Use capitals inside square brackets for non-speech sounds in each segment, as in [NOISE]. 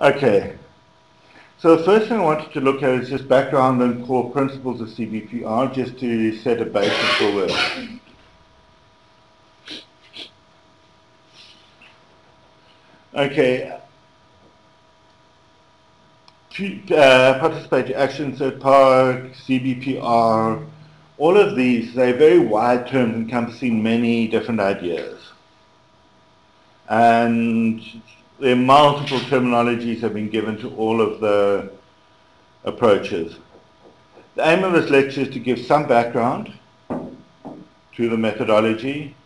Okay. So the first thing I wanted to look at is just background and core principles of CBPR, just to set a basis for work. Okay. Uh, participatory action, third PARC, CBPR, all of these, they're very wide terms encompassing many different ideas. And there are multiple terminologies have been given to all of the approaches. The aim of this lecture is to give some background to the methodology,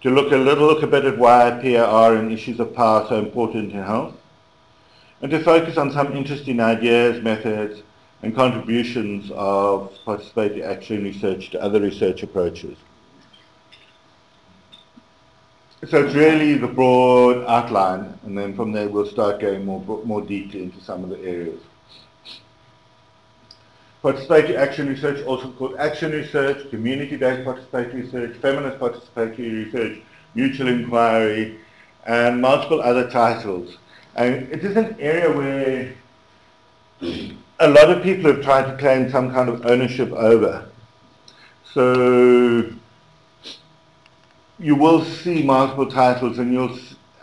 to look a little look a bit at why PAR and issues of power are so important in health, and to focus on some interesting ideas, methods, and contributions of participatory action research to other research approaches. So it's really the broad outline, and then from there we'll start going more, more deeply into some of the areas. Participatory action research, also called action research, community-based participatory research, feminist participatory research, mutual inquiry, and multiple other titles. And it is an area where a lot of people have tried to claim some kind of ownership over. So you will see multiple titles, and you'll,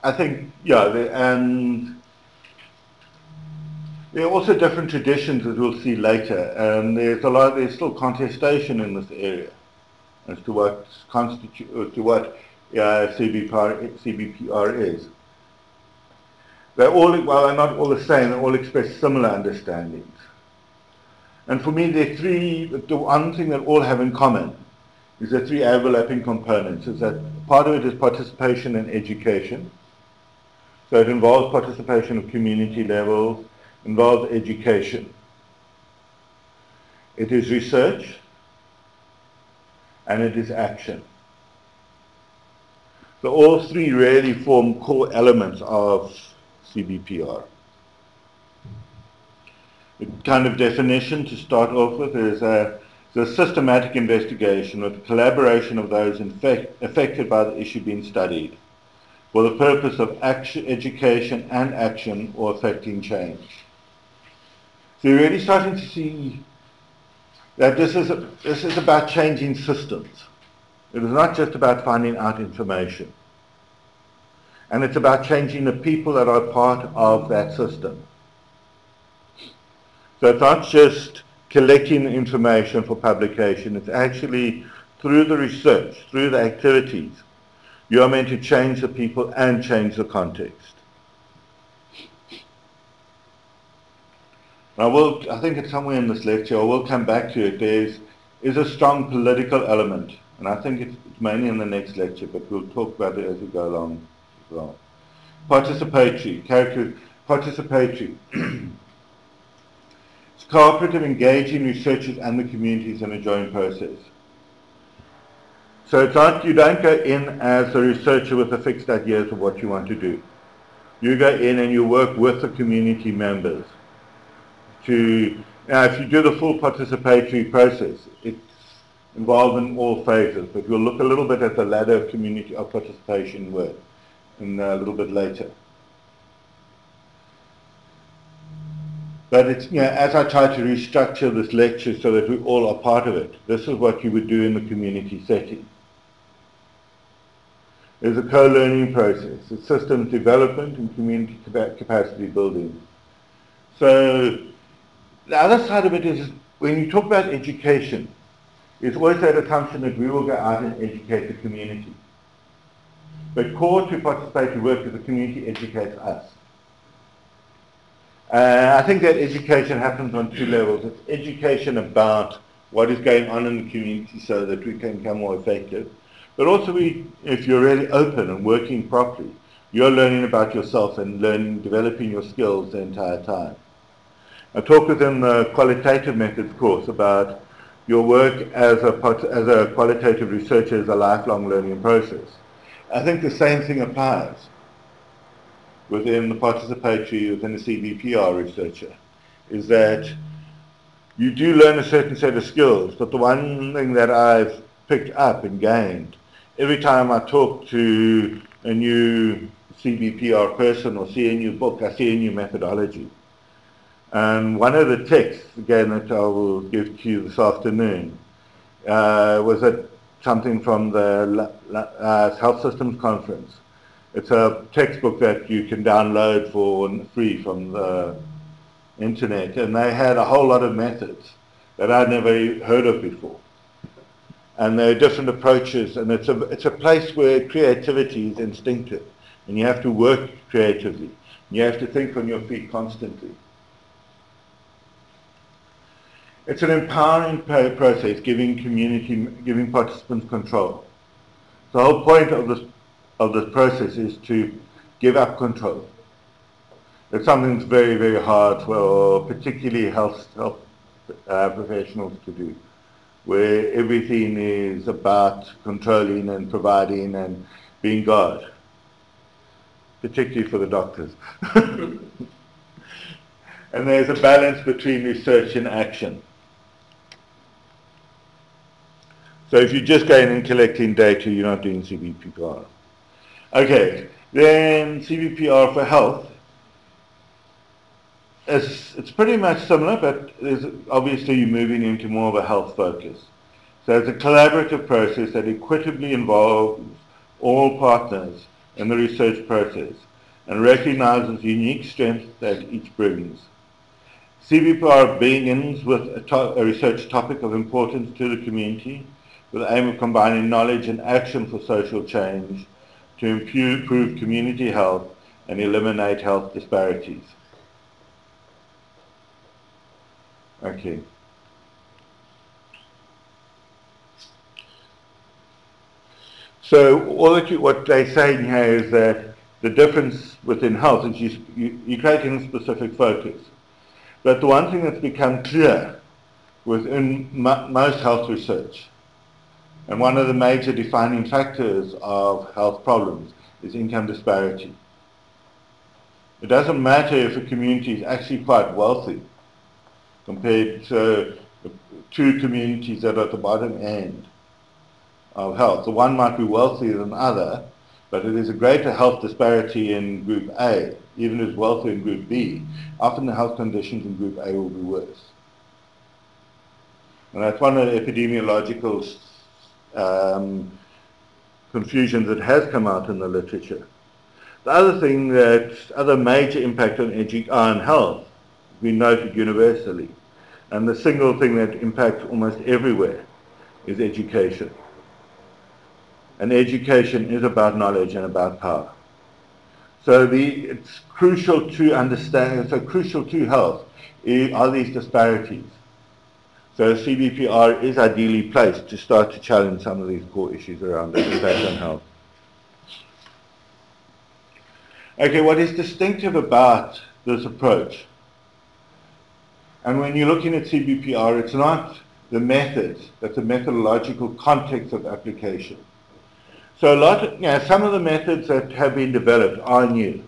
I think, yeah, and there are also different traditions, as we'll see later, and there's a lot, there's still contestation in this area as to what constitute, to what uh, CBPR, CBPR is. They're all, well, they're not all the same, they all express similar understandings. And for me, there are three, the one thing that all have in common is the three overlapping components. Is that part of it is participation and education. So it involves participation at community level, involves education. It is research, and it is action. So all three really form core elements of CBPR. The kind of definition to start off with is a systematic investigation with collaboration of those affected by the issue being studied for the purpose of action, education and action or affecting change. So you're really starting to see that this is, a, this is about changing systems. It is not just about finding out information. And it's about changing the people that are part of that system. So it's not just collecting information for publication, it's actually through the research, through the activities, you are meant to change the people and change the context. I will, I think it's somewhere in this lecture, I will come back to it, there is a strong political element, and I think it's mainly in the next lecture, but we'll talk about it as we go along as well. Participatory, character, participatory. [CLEARS THROAT] cooperative, engaging researchers and the communities in a joint process. So it's not, you don't go in as a researcher with a fixed idea of what you want to do. You go in and you work with the community members to, now if you do the full participatory process, it's involved in all phases, but we'll look a little bit at the ladder of community of participation work in uh, a little bit later. But it's, you know, as I try to restructure this lecture so that we all are part of it, this is what you would do in the community setting. There's a co-learning process, it's systems development and community capacity building. So the other side of it is when you talk about education, it's always that assumption that we will go out and educate the community. But core to participatory work is the community educates us. Uh, I think that education happens on two levels. It's education about what is going on in the community so that we can become more effective. But also, we, if you're really open and working properly, you're learning about yourself and learning, developing your skills the entire time. I talk within the qualitative methods course about your work as a, as a qualitative researcher is a lifelong learning process. I think the same thing applies within the participatory, within the CBPR researcher, is that you do learn a certain set of skills, but the one thing that I've picked up and gained every time I talk to a new CBPR person or see a new book, I see a new methodology. And one of the texts, again, that I will give to you this afternoon, uh, was a, something from the uh, Health Systems Conference. It's a textbook that you can download for free from the internet, and they had a whole lot of methods that I'd never heard of before. And there are different approaches, and it's a, it's a place where creativity is instinctive, and you have to work creatively. You have to think on your feet constantly. It's an empowering process, giving community, giving participants control. The whole point of this, of this process is to give up control. It's something that's very, very hard for particularly health, health uh, professionals to do, where everything is about controlling and providing and being God, particularly for the doctors. [LAUGHS] and there's a balance between research and action. So if you're just going and collecting data, you're not doing CBPR. Okay, then CBPR for health. It's, it's pretty much similar, but obviously you're moving into more of a health focus. So it's a collaborative process that equitably involves all partners in the research process and recognizes unique strengths that each brings. CBPR begins with a, a research topic of importance to the community with the aim of combining knowledge and action for social change to improve community health and eliminate health disparities. Okay. So all that you, what they're saying here is that the difference within health is you, you, you're creating a specific focus. But the one thing that's become clear within most health research and one of the major defining factors of health problems is income disparity. It doesn't matter if a community is actually quite wealthy compared to two communities that are at the bottom end of health. The one might be wealthier than the other, but it is a greater health disparity in group A, even if wealthier in group B. Often the health conditions in group A will be worse. And that's one of the epidemiological um, confusion that has come out in the literature. The other thing that, other major impact on, edu- on health, we noted universally, and the single thing that impacts almost everywhere is education. And education is about knowledge and about power. So the, it's crucial to understand, so crucial to health are these disparities. So CBPR is ideally placed to start to challenge some of these core issues around the impact on health. Okay, what is distinctive about this approach? And when you're looking at CBPR, it's not the methods, but the methodological context of application. So a lot, of, some of the methods that have been developed are new.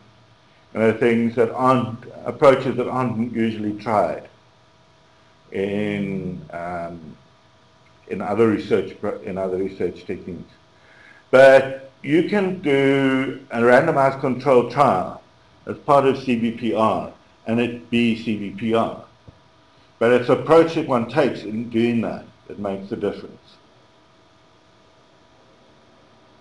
And are things that aren't, approaches that aren't usually tried in um, in other research in other research techniques. But you can do a randomized controlled trial as part of CBPR and it be CBPR. But it's approach that one takes in doing that that makes the difference.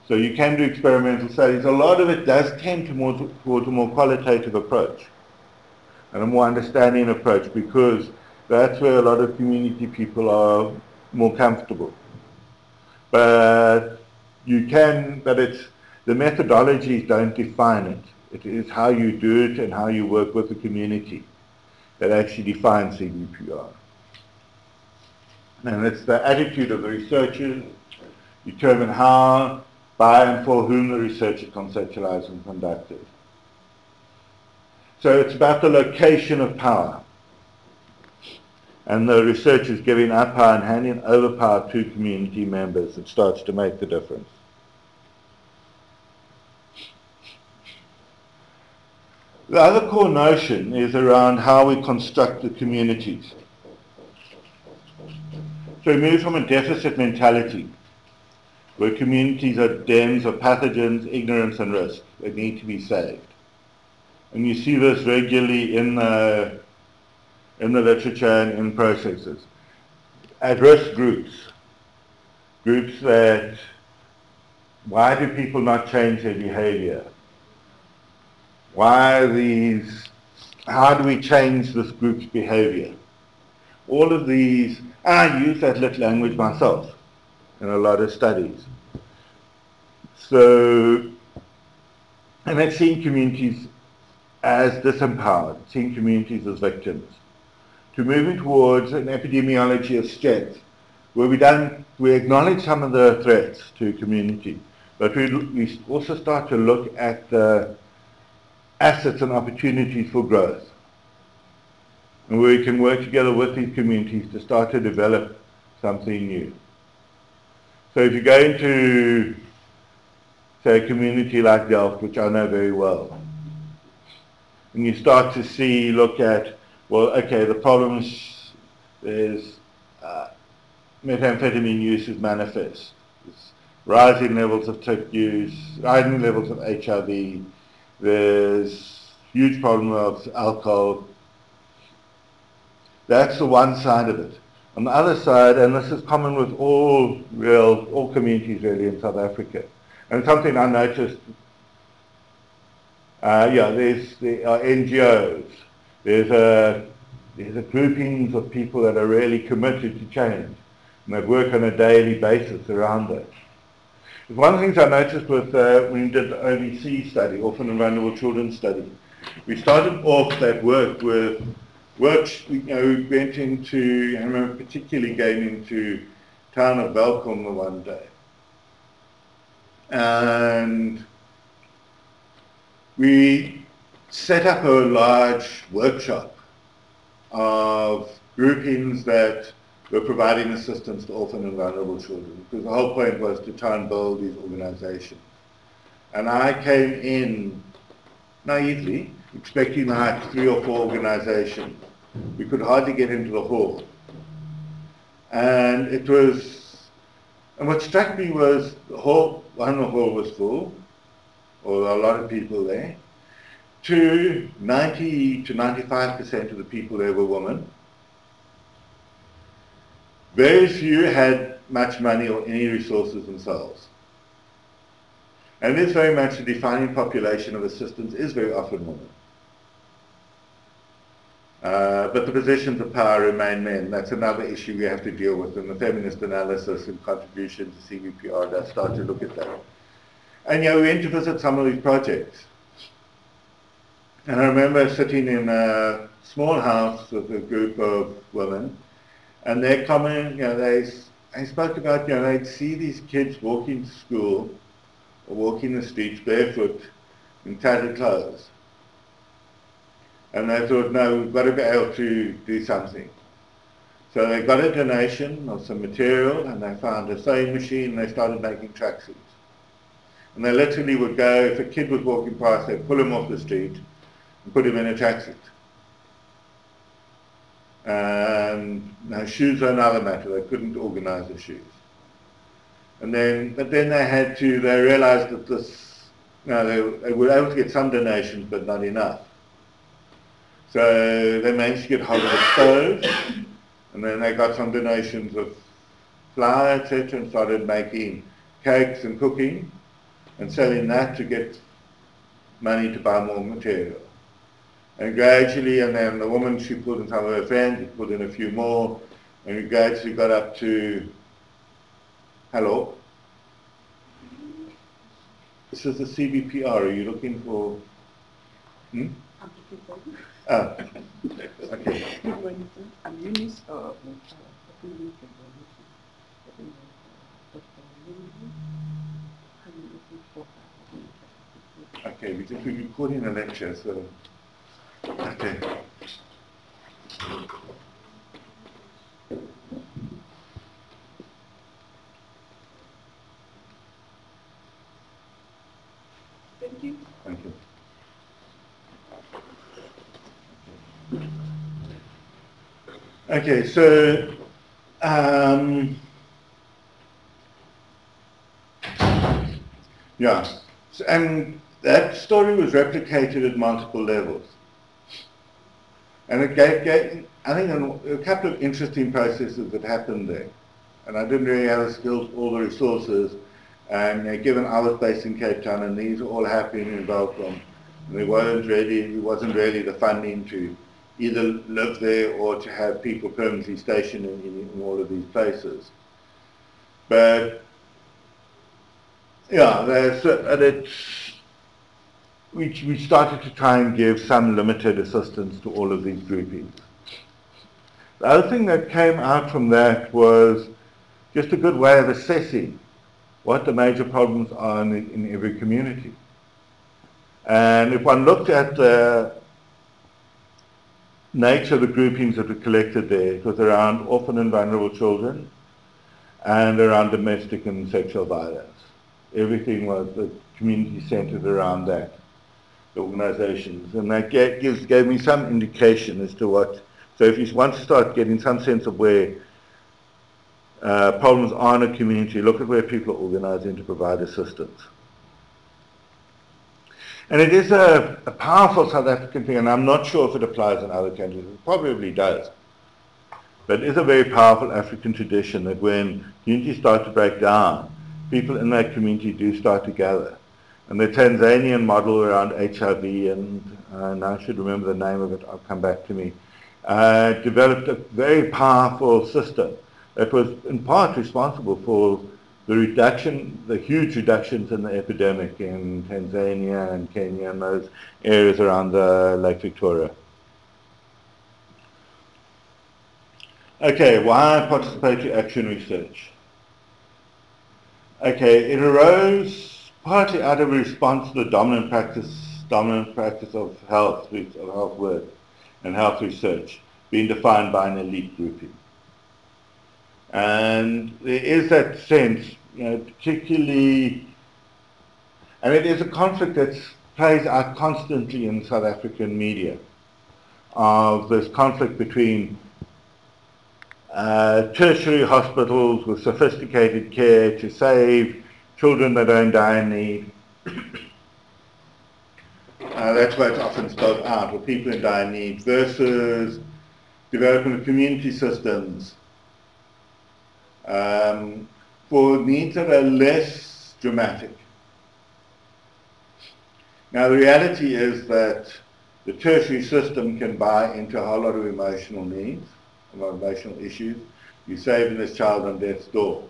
So you can do experimental studies. A lot of it does tend to more towards a more qualitative approach and a more understanding approach because that's where a lot of community people are more comfortable. But you can, but it's, the methodologies don't define it. It is how you do it and how you work with the community that actually defines CBPR. And it's the attitude of the researchers, determine how, by and for whom the research is conceptualized and conducted. So it's about the location of power and the research is giving up power and handing over power to community members that starts to make the difference. The other core notion is around how we construct the communities. So we move from a deficit mentality where communities are dens of pathogens, ignorance and risk that need to be saved. And you see this regularly in the, in the literature and in processes. At-risk groups, groups that, why do people not change their behavior? Why are these, how do we change this group's behavior? All of these, I use that little language myself in a lot of studies. So, and I've seen communities as disempowered, seeing communities as victims, to moving towards an epidemiology of strength, where we don't, we acknowledge some of the threats to community, but we, we also start to look at the assets and opportunities for growth. And where we can work together with these communities to start to develop something new. So if you go into, say, a community like Delft, which I know very well, and you start to see, look at, well, okay, the problems, there's uh, methamphetamine use is manifest. There's rising levels of tik use, rising levels of HIV, there's huge problem of alcohol. That's the one side of it. On the other side, and this is common with all real, all communities really in South Africa, and something I noticed, uh, yeah, there's the uh, NGOs, there's a, there's a groupings of people that are really committed to change, and that work on a daily basis around that. One of the things I noticed with uh, when we did the OVC study, Orphan and Vulnerable Children study, we started off that work with worked, you know, we went into, I remember particularly going into town of the one day. And we set up a large workshop of groupings that were providing assistance to orphan and vulnerable children because the whole point was to try and build these organizations. And I came in naively, expecting like three or four organizations. We could hardly get into the hall. And it was, and what struck me was the hall, one, the hall was full, or a lot of people there. Two, 90 to 95% of the people there were women. Very few had much money or any resources themselves. And this very much the defining population of assistance is very often women. Uh, but the positions of power remain men. That's another issue we have to deal with, and the feminist analysis and contribution to CBPR does start to look at that. And you know, we went to visit some of these projects. And I remember sitting in a small house with a group of women, and they're coming, you know, they, I spoke about, you know, they'd see these kids walking to school, or walking the streets barefoot in tattered clothes. And they thought, no, we've got to be able to do something. So they got a donation of some material and they found a sewing machine and they started making tracksuits. And they literally would go, if a kid was walking past, they'd pull him off the street put him in a tracksuit. And now shoes are another matter. They couldn't organize the shoes. And then, but then they had to, they realized that this, you know, they, they were able to get some donations, but not enough. So they managed to get hold of a stove, and then they got some donations of flour, etc., and started making cakes and cooking, and selling that to get money to buy more material. And gradually, and then the woman, she put in some of her friends, she pulled in a few more, and we gradually got up to, hello? This is the CBPR, are you looking for, hmm? Ah, okay. I'm Eunice. Uh, Okay, we just, we're recording a lecture, so, okay. Thank you. Thank you. Okay, so um, Yeah. So, and that story was replicated at multiple levels. And it gave, gave I think, a, a couple of interesting processes that happened there. And I didn't really have the skills, or the resources. And given I was based in Cape Town and these all happening in Welkom, there wasn't really, there wasn't really the funding to either live there or to have people permanently stationed in, in, in all of these places. But yeah, there's, and it's, we, we started to try and give some limited assistance to all of these groupings. The other thing that came out from that was just a good way of assessing what the major problems are in, in every community. And if one looked at the nature of the groupings that were collected there, it was around orphan and vulnerable children and around domestic and sexual violence. Everything was community centered around that, the organizations. And that gave, me some indication as to what, so if you want to start getting some sense of where uh, problems are in a community, look at where people are organizing to provide assistance. And it is a, a, powerful South African thing, and I'm not sure if it applies in other countries. It probably does. But it is a very powerful African tradition that when communities start to break down, people in that community do start to gather. And the Tanzanian model around HIV, and, and I should remember the name of it, I'll come back to me, uh, developed a very powerful system that was in part responsible for the reduction, the huge reductions in the epidemic in Tanzania and Kenya and those areas around the Lake Victoria. Okay, why participatory action research? Okay, it arose partly out of response to the dominant practice, dominant practice of health, of health work and health research being defined by an elite grouping. And there is that sense, you know, particularly, and it is a conflict that plays out constantly in South African media, of this conflict between uh, tertiary hospitals with sophisticated care to save children that don't die in need. uh, that's why it's often spelled out, or people in dire need, versus development of community systems um, for needs that are less dramatic. Now the reality is that the tertiary system can buy into a whole lot of emotional needs, emotional issues. You're saving this child on death's door.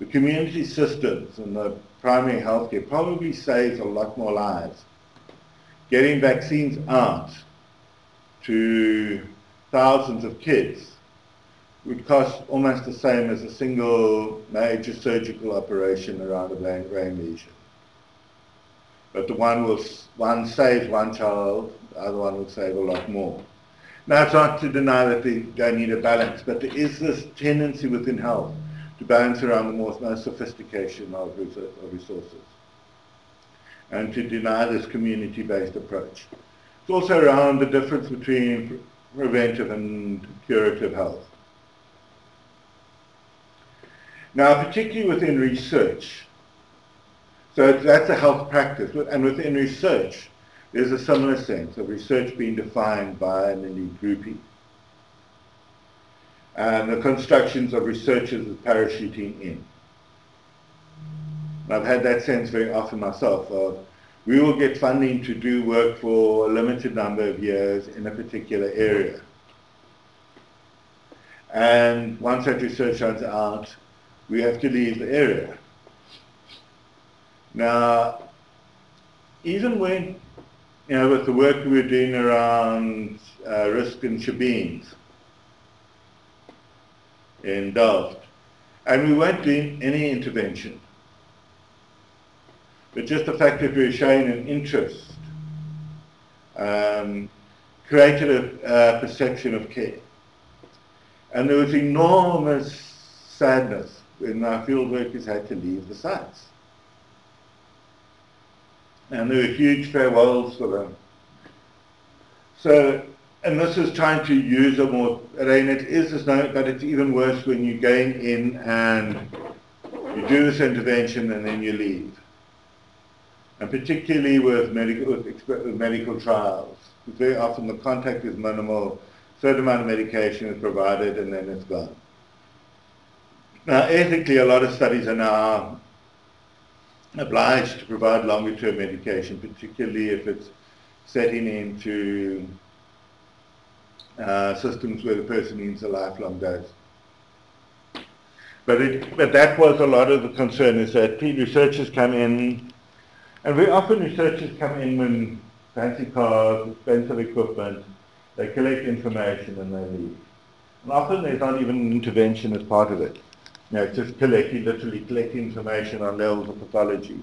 The community systems and the primary healthcare probably saves a lot more lives. Getting vaccines out to thousands of kids would cost almost the same as a single major surgical operation around a brain, lesion. But the one will one saves one child, the other one will save a lot more. Now, it's not to deny that they don't need a balance, but there is this tendency within health to balance around the most, sophistication of, of resources and to deny this community-based approach. It's also around the difference between preventive and curative health. Now, particularly within research, so that's a health practice, and within research, there's a similar sense of research being defined by an elite grouping. And the constructions of researchers parachuting in. I've had that sense very often myself of we will get funding to do work for a limited number of years in a particular area. And once that research runs out, we have to leave the area. Now, even when, you know, with the work we were doing around uh, risk and shebeens in Delft, and we weren't doing any intervention, but just the fact that we were showing an interest um, created a, a perception of care. And there was enormous sadness when our field workers had to leave the sites. And there were huge farewells for them. So, and this is trying to use a more, mean, it is this note, but it's even worse when you go in and you do this intervention and then you leave. and particularly with medical, with medical trials. Very often the contact is minimal, certain amount of medication is provided, and then it's gone. Now, ethically, a lot of studies are now obliged to provide longer term medication, particularly if it's setting into uh, systems where the person needs a lifelong dose. But, it, but that was a lot of the concern is that researchers come in, and very often researchers come in when fancy cars, expensive equipment, they collect information and they leave. And often there's not even an intervention as part of it. You know, just collecting, literally collecting information on levels of pathology,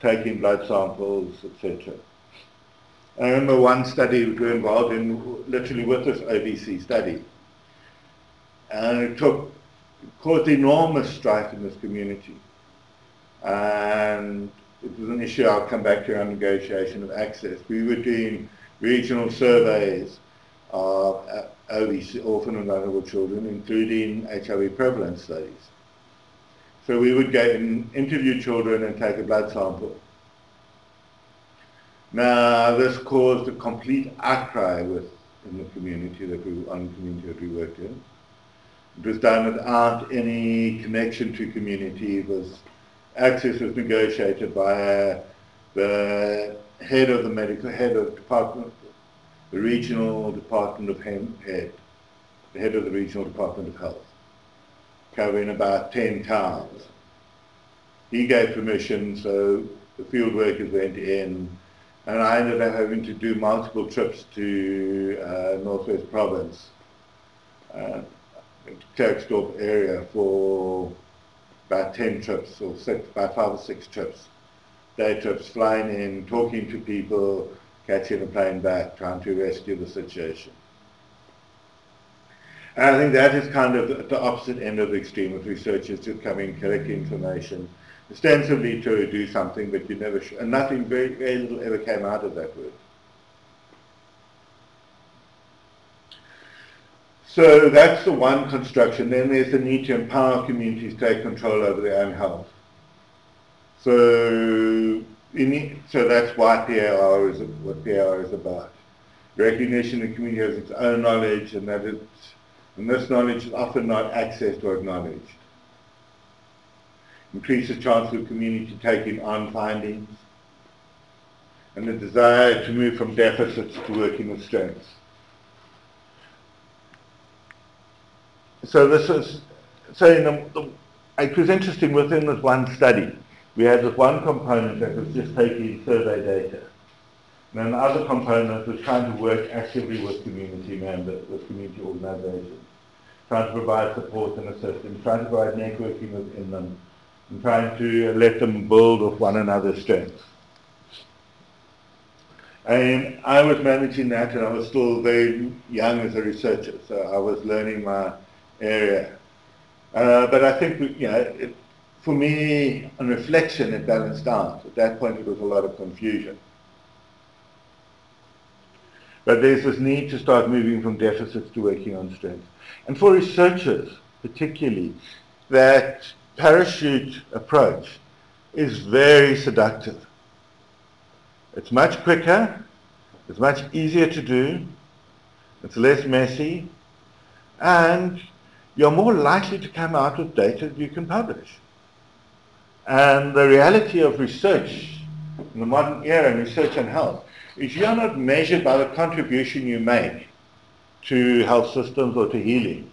taking blood samples, etc. I remember one study we were involved in, literally with this OVC study. And it took, caused enormous strife in this community. And it was an issue I'll come back to around negotiation of access. We were doing regional surveys of uh, OVC, orphan and vulnerable children, including HIV prevalence studies. So we would go and interview children and take a blood sample. Now, this caused a complete outcry with, in the community that we, on community that we worked in. It was done without any connection to community. It was, access was negotiated by the head of the medical, head of department, the regional department of head, the head of the regional department of health, covering about 10 towns. He gave permission, so the field workers went in, and I ended up having to do multiple trips to uh, Northwest Province, uh, area for about 10 trips, or six, about five or six trips. Day trips, flying in, talking to people, catching a plane back, trying to rescue the situation. And I think that is kind of the opposite end of the extreme of researchers just coming, collecting information, ostensibly to do something, but you never, sh- and nothing, very, very little ever came out of that work. So that's the one construction. Then there's the need to empower communities to take control over their own health. So, need, so that's why PAR is what PAR is about. Recognition the community has its own knowledge, and that it's, and this knowledge is often not accessed or acknowledged. Increase the chance of the community taking on findings, and the desire to move from deficits to working with strengths. so this is so the, it was interesting within this one study. We had this one component that was just taking survey data. And then the other component was trying to work actively with community members, with community organizations, trying to provide support and assistance, trying to provide networking within them, and trying to let them build off one another's strengths. And I was managing that and I was still very young as a researcher, so I was learning my area. Uh, but I think, you know, it, for me, on reflection, it balanced out. At that point, it was a lot of confusion. But there's this need to start moving from deficits to working on strengths. And for researchers, particularly, that parachute approach is very seductive. It's much quicker, it's much easier to do, it's less messy, and you're more likely to come out with data that you can publish. And the reality of research in the modern era in research and health is you're not measured by the contribution you make to health systems or to healing.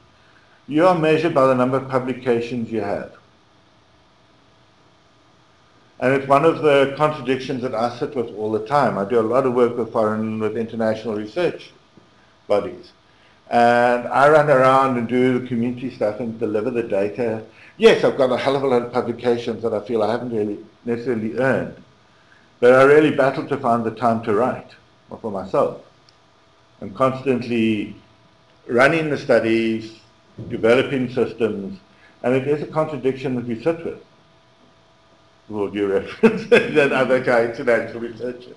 You are measured by the number of publications you have. And it's one of the contradictions that I sit with all the time. I do a lot of work with foreign, with international research bodies. And I run around and do the community stuff and deliver the data. Yes, I've got a hell of a lot of publications that I feel I haven't really necessarily earned. But I really battle to find the time to write for myself. I'm constantly running the studies, developing systems, and it is a contradiction that we sit with. Will you reference that other guy, international researcher?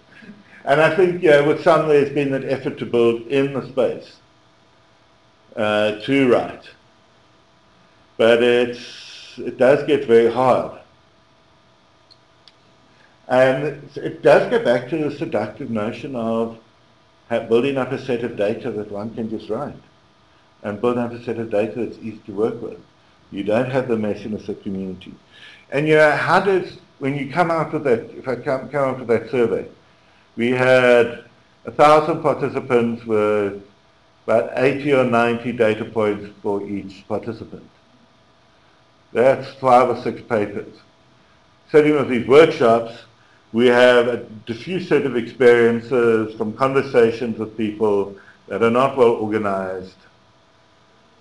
And I think, yeah, with some there's been an effort to build in the space uh, to write. But it's, it does get very hard. And it does go back to the seductive notion of building up a set of data that one can just write and build up a set of data that's easy to work with. You don't have the messiness of community. And you know, how does, when you come out of that, if I come, come out with that survey, we had a thousand participants with about 80 or 90 data points for each participant. That's five or six papers. Setting up these workshops, we have a diffuse set of experiences from conversations with people that are not well organized.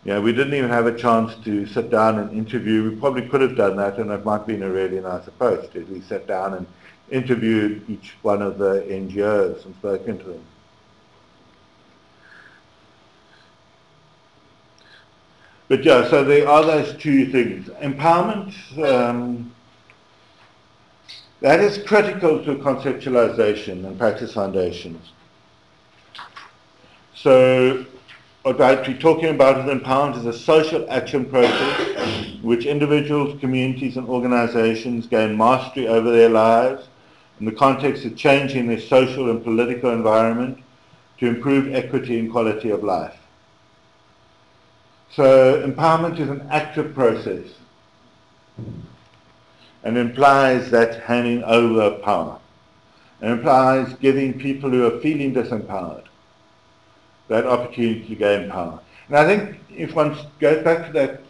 Yeah, we didn't even have a chance to sit down and interview. We probably could have done that, and it might have been a really nice approach to we sat down and interviewed each one of the NGOs and spoken to them. But yeah, so there are those two things. Empowerment, um, that is critical to conceptualization and practice foundations. So what we're talking about with empowerment is a social action process in which individuals, communities and organizations gain mastery over their lives in the context of changing their social and political environment to improve equity and quality of life. So empowerment is an active process and implies that handing over power. It implies giving people who are feeling disempowered that opportunity to gain power. And I think if one goes back to that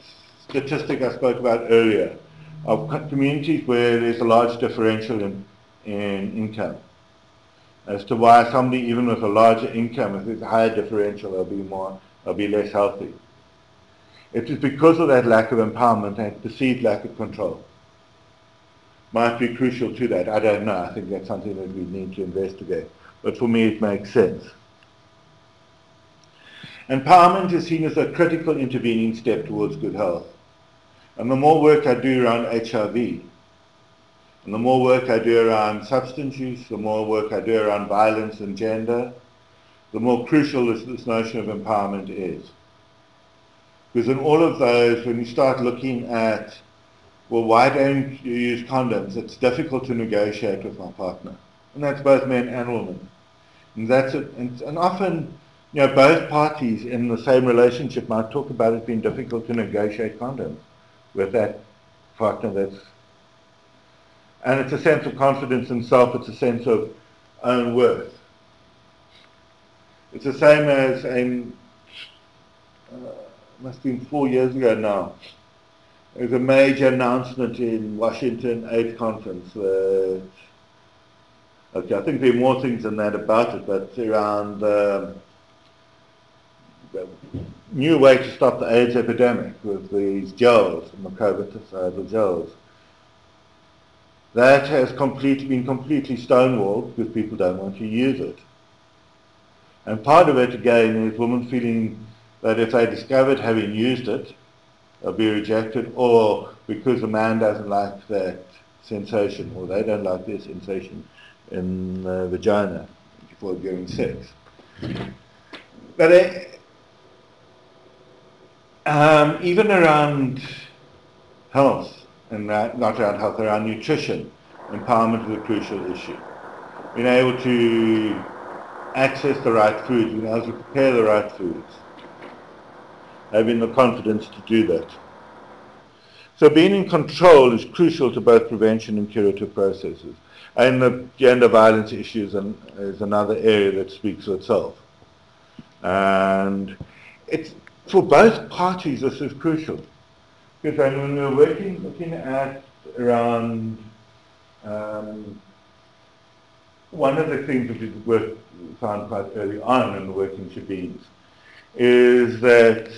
statistic I spoke about earlier of communities where there's a large differential in, in income, as to why somebody even with a larger income, if there's a higher differential, they'll be more, they'll be less healthy. It is because of that lack of empowerment and perceived lack of control might be crucial to that. I don't know. I think that's something that we need to investigate. But for me, it makes sense. Empowerment is seen as a critical intervening step towards good health. And the more work I do around HIV, and the more work I do around substance use, the more work I do around violence and gender, the more crucial this, this notion of empowerment is. Because in all of those, when you start looking at well, why don't you use condoms? It's difficult to negotiate with my partner. And that's both men and women. And that's it. And, and often, you know, both parties in the same relationship might talk about it being difficult to negotiate condoms with that partner that's and it's a sense of confidence in self, it's a sense of own worth. It's the same as a, uh, must have been four years ago now, there's a major announcement in Washington AIDS conference. that, okay, I think there are more things than that about it, but around um, new way to stop the AIDS epidemic with these gels, the COVID gels. That has been completely stonewalled because people don't want to use it. And part of it, again, is women feeling that if they discovered having used it, they'll be rejected, or because a man doesn't like that sensation, or they don't like their sensation in the vagina before during sex. But uh, um, even around health, and not around health, around nutrition, empowerment is a crucial issue. Being able to access the right foods, being able to prepare the right foods, having the confidence to do that. So being in control is crucial to both prevention and curative processes. And the gender violence issues is another area that speaks for itself. And it's, for both parties this is crucial. Because when we're working, looking at around um, one of the things that we found quite early on in the working shebeens is that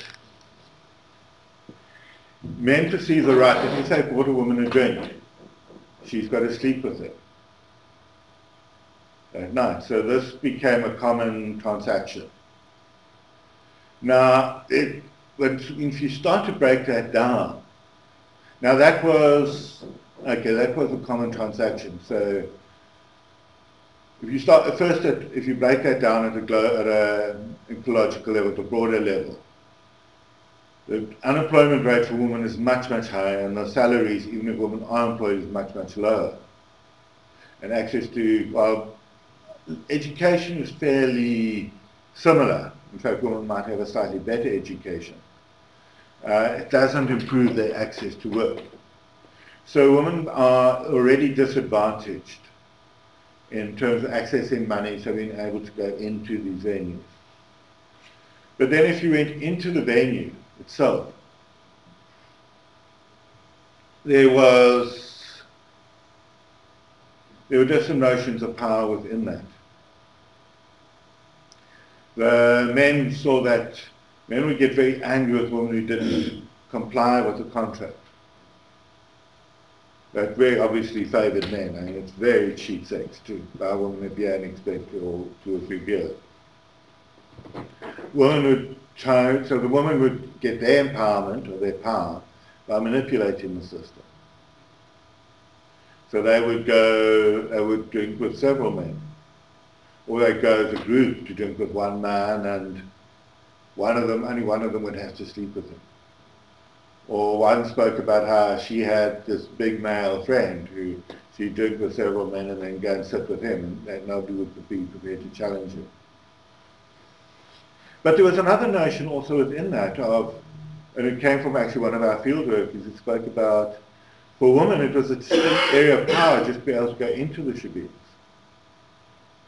Men perceive the right, if you say bought a woman a drink, she's got to sleep with him at night. So this became a common transaction. Now, it, but if you start to break that down, now that was, okay, that was a common transaction. So if you start, first, at, if you break that down at a, at a ecological level, at a broader level, the unemployment rate for women is much, much higher, and the salaries, even if women are employed, is much, much lower. and access to, well, education is fairly similar. In fact, women might have a slightly better education. Uh, it doesn't improve their access to work. So women are already disadvantaged in terms of accessing money, so being able to go into these venues. But then if you went into the venue itself, there was there were different notions of power within that. The men saw that men would get very angry with women who didn't comply with the contract. That very obviously favoured men. I mean, it's very cheap sex to buy a woman a beer and expect or two or three beers. Women would try, so the woman would get their empowerment or their power by manipulating the system. So they would go, they would drink with several men. Or they'd go as a group to drink with one man and one of them, only one of them would have to sleep with him. Or one spoke about how she had this big male friend who she'd drink with several men and then go and sit with him and nobody would be prepared to challenge him. But there was another notion also within that of, and it came from actually one of our field workers who spoke about, for women it was a area of power just to be able to go into the shebeens.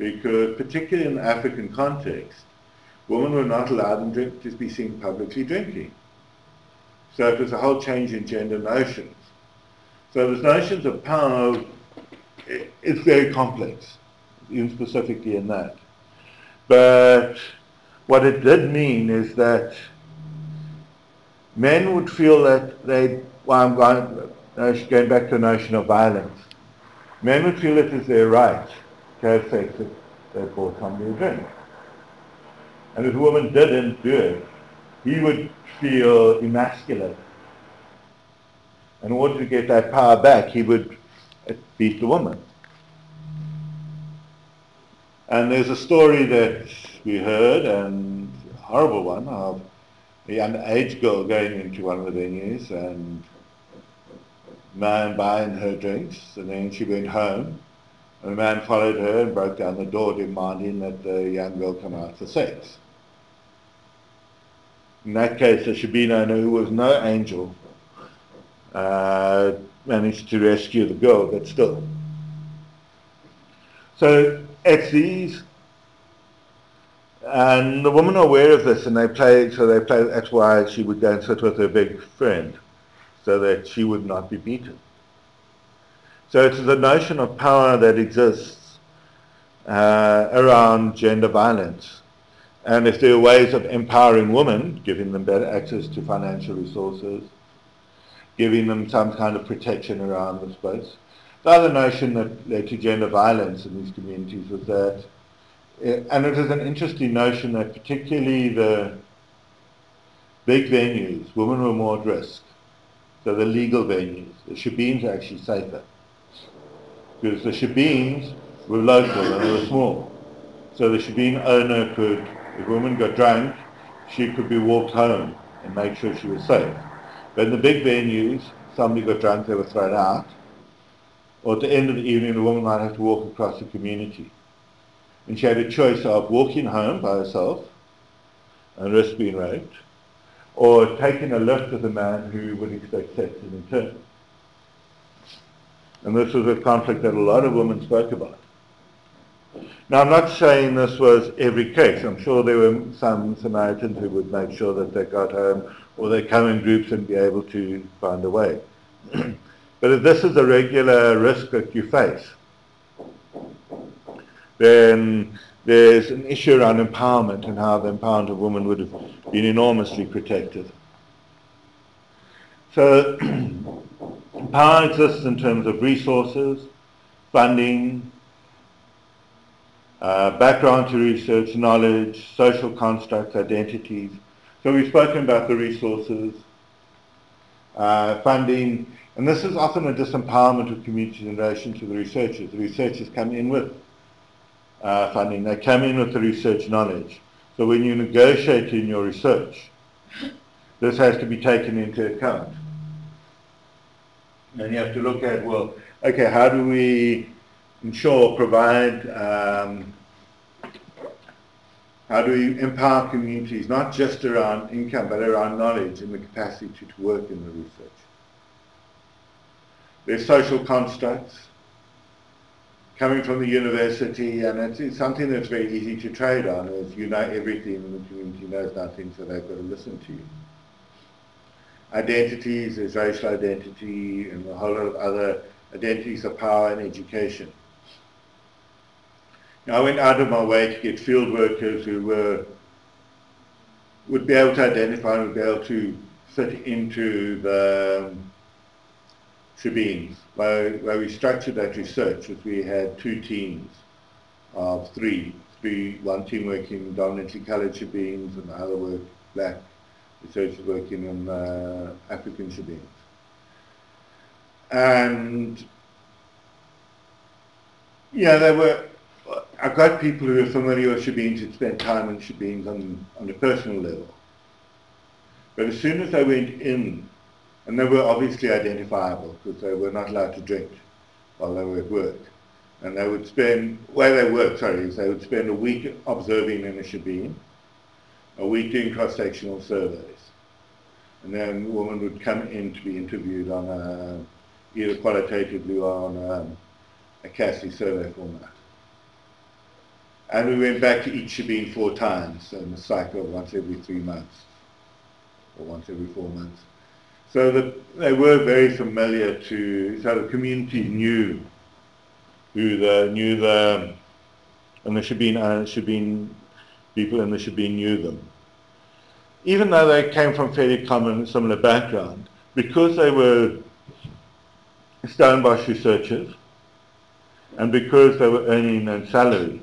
Because particularly in the African context, women were not allowed to drink, just be seen publicly drinking. So it was a whole change in gender notions. So those notions of power, it's very complex, even specifically in that. But what it did mean is that men would feel that they, well, I'm going, going back to the notion of violence, men would feel it is their right sex if they bought somebody a drink. And if a woman didn't do it, he would feel emasculated. In order to get that power back, he would beat the woman. And there's a story that we heard, and a horrible one, of a underage girl going into one of the venues and man buying her drinks, and then she went home. And the man followed her and broke down the door demanding that the young girl come out for sex. In that case, the Shebeen who was no angel, uh, managed to rescue the girl, but still. So it's these, and the women are aware of this, and they play. So they play. That's why she would go and sit with her big friend, so that she would not be beaten. So it's the notion of power that exists uh, around gender violence. And if there are ways of empowering women, giving them better access to financial resources, giving them some kind of protection around the space. The other notion that led to gender violence in these communities was that, eh, and it is an interesting notion that particularly the big venues, women were more at risk. So the legal venues, the shebeens are actually safer. Because the shebeens were local and they were small. So the shebeen owner could if a woman got drunk, she could be walked home and make sure she was safe. But in the big venues, somebody got drunk, they were thrown out. Or at the end of the evening, the woman might have to walk across the community. And she had a choice of walking home by herself and risk being raped, or taking a lift with a man who would expect sex in return. And this was a conflict that a lot of women spoke about. Now, I'm not saying this was every case. I'm sure there were some Samaritans who would make sure that they got home or they come in groups and be able to find a way. [CLEARS THROAT] but if this is a regular risk that you face, then there's an issue around empowerment and how the empowerment of women would have been enormously protected. So [CLEARS THROAT] power exists in terms of resources, funding, uh, background to research, knowledge, social constructs, identities. So we've spoken about the resources, uh, funding, and this is often a disempowerment of communities in relation to the researchers. The researchers come in with uh, funding, they come in with the research knowledge. So when you negotiate in your research, this has to be taken into account. And you have to look at, well, okay, how do we ensure, provide, um, how do we empower communities, not just around income, but around knowledge and the capacity to, work in the research. There's social constructs coming from the university, and it's, it's something that's very easy to trade on, is you know everything and the community knows nothing, so they've got to listen to you. Identities, there's racial identity, and a whole lot of other identities of power and education. Now, I went out of my way to get field workers who were would be able to identify and would be able to fit into the um, Shebeens. Where, where we structured that research was we had two teams of three. Three, one team working dominantly coloured Shebeens and the other work black researchers working on uh, African Shebeens. And yeah, there were I've got people who are familiar with Shebeens who spent time in Shebeens on, on a personal level. But as soon as they went in, and they were obviously identifiable because they were not allowed to drink while they were at work. And they would spend, where they worked, sorry, is they would spend a week observing in a Shebeen, a week doing cross-sectional surveys. And then the woman would come in to be interviewed on a, either qualitatively or on a, a CASI survey format. And we went back to each Shebeen four times in a cycle once every three months or once every four months. So they were very familiar to, so the community knew who the, knew the, and the Shebeen, uh, Shebeen people in the Shebeen knew them. Even though they came from fairly common, similar background, because they were Stellenbosch researchers, and because they were earning a salary,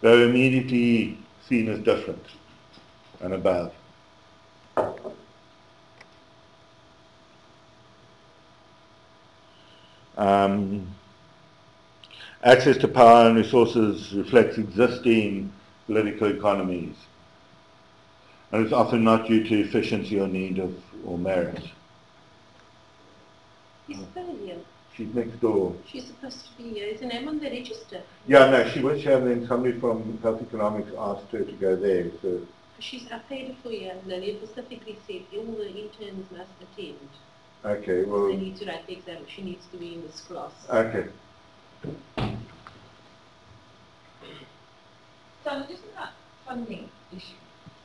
they were immediately seen as different and above. Um, access to power and resources reflects existing political economies and it's often not due to efficiency or need of, or merit. Is Failure. She's next door. She's supposed to be here. Is her name on the register? Yeah, no, she was here and then somebody from Health Economics asked her to go there. So She's I paid for you and Lily specifically said all the interns must attend. okay, well. They need to write the exam. She needs to be in this class. okay. So just on that funding issue,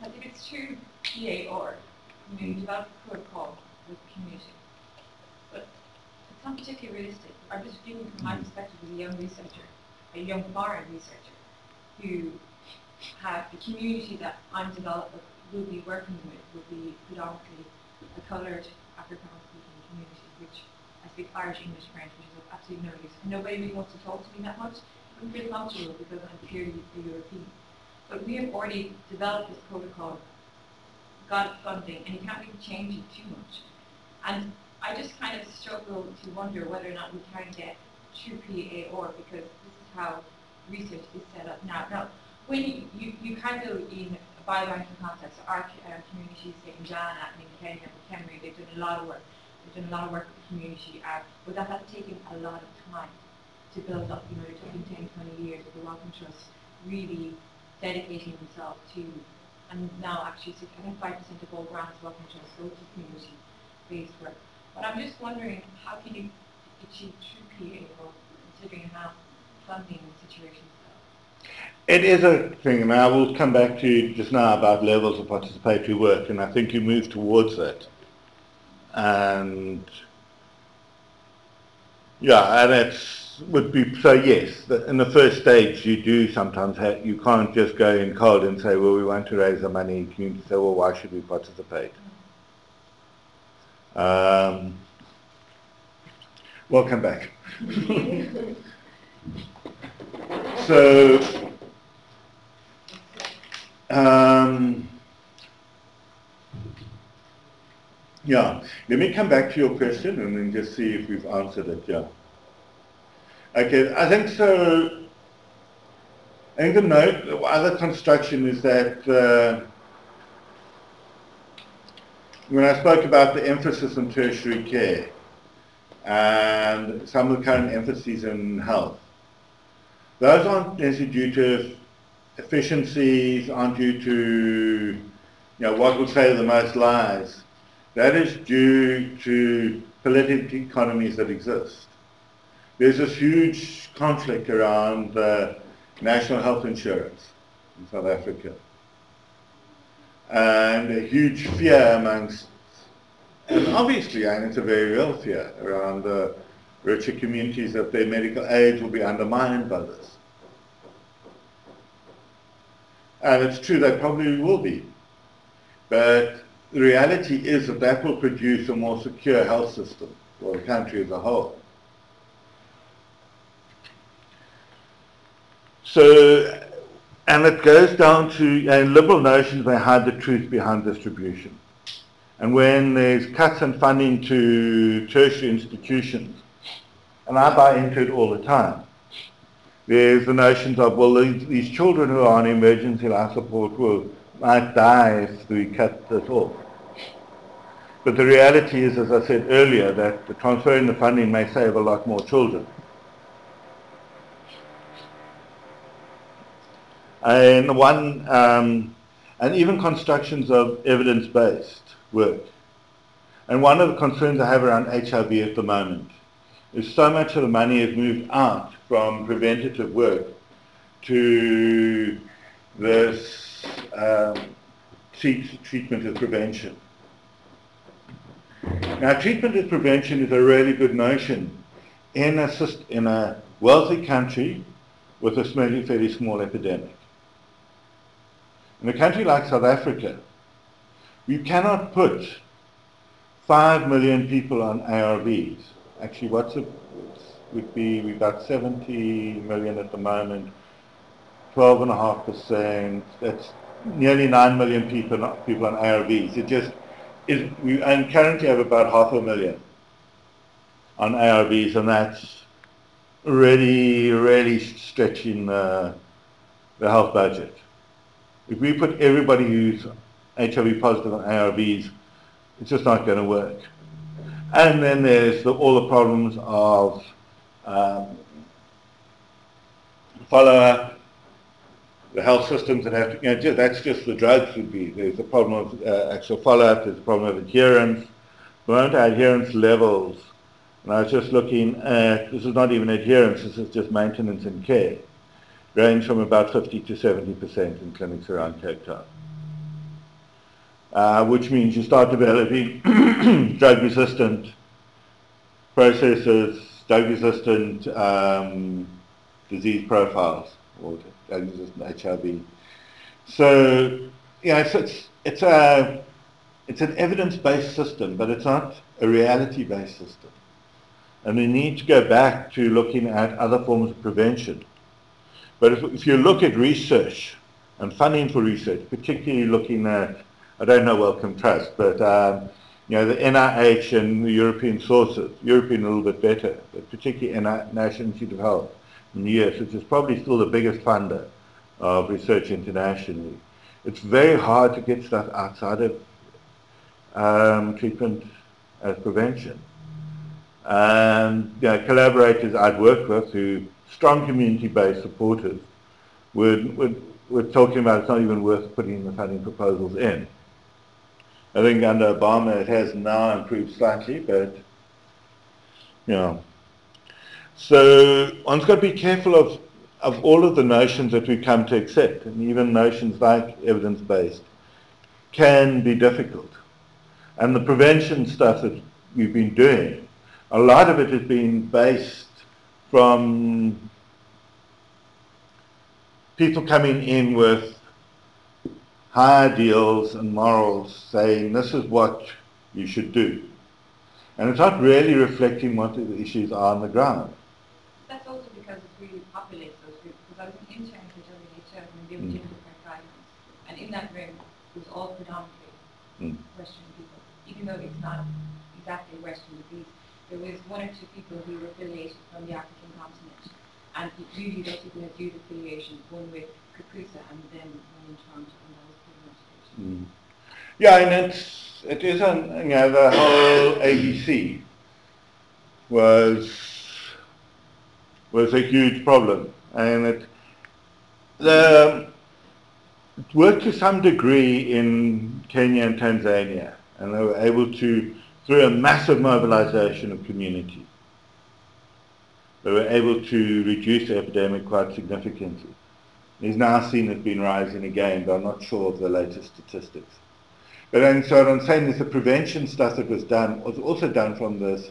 like if it's through PA or, you know, you develop a protocol with the community, but it's not particularly realistic. I'm just speaking from my mm. perspective as a young researcher, a young foreign researcher, who have the community that I'm developing, will be working with, will be predominantly a coloured Afrikaans speaking community, which I speak Irish, English, French, which is of absolutely no use. Nobody really wants to talk to me that much. I'm pretty comfortable because I'm a European. But we have already developed this protocol, got funding, and you can't really change it too much. And I just kind of struggle to wonder whether or not we can get true PAR because this is how research is set up now. Now, when you, you, you can go in a biobanking context, our communities in Ghana and in Kenya and they've done a lot of work. They've done a lot of work with the community, uh, but that has taken a lot of time to build up. You know, it took taking 10, 20 years of the Wellcome Trust really dedicating themselves to, and now actually, I think 5% of all grants Wellcome Trust go to community-based work. But I'm just wondering, how can you achieve true PAR considering how funding situations are? It is a thing, and I will come back to you just now about levels of participatory work, and I think you move towards that. And yeah, and it's would be so. Yes, in the first stage, you do sometimes have, you can't just go in cold and say, well, we want to raise the money. Community say, well, why should we participate? Um, welcome back. [LAUGHS] so. Um, yeah, let me come back to your question and then just see if we've answered it. Yeah. Okay, I think so. I think the note, the other construction is that uh, when I spoke about the emphasis on tertiary care and some of the current emphases in health, those aren't necessarily due to efficiencies, aren't due to, you know, what would say the most lies. That is due to political economies that exist. There's this huge conflict around uh, national health insurance in South Africa. And a huge fear amongst, and obviously, and it's a very real fear around the richer communities that their medical aid will be undermined by this. And it's true, they probably will be. But the reality is that that will produce a more secure health system for the country as a whole. So, and it goes down to, and liberal notions, they hide the truth behind distribution. And when there's cuts in funding to tertiary institutions, and I buy into it all the time, there's the notions of, well, these, these children who are on emergency life support will might die if we cut this off. But the reality is, as I said earlier, that the transferring the funding may save a lot more children. And one, um, and even constructions of evidence-based work. And one of the concerns I have around HIV at the moment is so much of the money has moved out from preventative work to this um, treat, treatment as prevention. Now, treatment as prevention is a really good notion in a, in a wealthy country with a fairly, fairly small epidemic. In a country like South Africa, we cannot put 5 million people on ARVs. Actually, what's it would be, we've got 70 million at the moment, 12.5%, that's nearly 9 million people, people on ARVs. It just is, we and currently have about half a million on ARVs, and that's really, really stretching the, the health budget. If we put everybody who's HIV positive on ARVs, it's just not going to work. And then there's the, all the problems of um, follow-up, the health systems that have to, you know, just, that's just the drugs would be. There's a problem of uh, actual follow-up, there's a problem of adherence. Won't adherence levels. And I was just looking at, this is not even adherence, this is just maintenance and care range from about 50 to 70% in clinics around Cape Town. Uh, which means you start developing [CLEARS THROAT] drug-resistant processes, drug-resistant um, disease profiles, or drug-resistant HIV. So, yeah, it's, it's, it's, a, it's an evidence-based system, but it's not a reality-based system. And we need to go back to looking at other forms of prevention. But if, if you look at research and funding for research, particularly looking at, I don't know Wellcome Trust, but um, you know, the NIH and the European sources, European a little bit better, but particularly NIH, National Institute of Health in the US, which is probably still the biggest funder of research internationally. It's very hard to get stuff outside of um, treatment as prevention. And you know, collaborators I'd worked with who strong community-based supporters would, would, we're talking about it's not even worth putting the funding proposals in. I think under Obama it has now improved slightly, but, you know. So one's got to be careful of, of all of the notions that we come to accept, and even notions like evidence-based can be difficult. And the prevention stuff that we've been doing, a lot of it has been based from people coming in with high ideals and morals saying this is what you should do. And it's not really reflecting what the issues are on the ground. That's also because it really populates those groups. Because I was an intern for WHO and they were doing different guidelines. And in that room, it was all predominantly Mm. Western people. Even though it's not exactly Western disease, there was one or two people who were affiliated from the African. And really those people had affiliation, one with Kakusa and then one in Toronto, and that was pretty much it. Mm. Yeah, and it's, it is, an, you know, the whole ABC was, was a huge problem. and it, the, it worked to some degree in Kenya and Tanzania, and they were able to, through a massive mobilization of community, they were able to reduce the epidemic quite significantly. It's now seen as being rising again, but I'm not sure of the latest statistics. But then, so what I'm saying is the prevention stuff that was done was also done from this.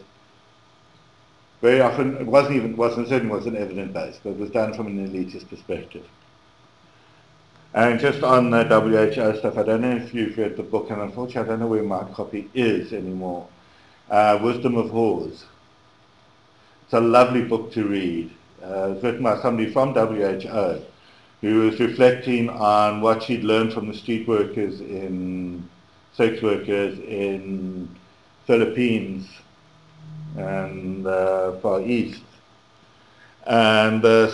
Very often, it wasn't even, wasn't certainly wasn't evidence based, but it was done from an elitist perspective. And just on the WHO stuff, I don't know if you've read the book, and unfortunately, I don't know where my copy is anymore. Uh, Wisdom of Whores. It's a lovely book to read. Uh, it's written by somebody from WHO who was reflecting on what she'd learned from the street workers in sex workers in Philippines and uh, Far East. And uh,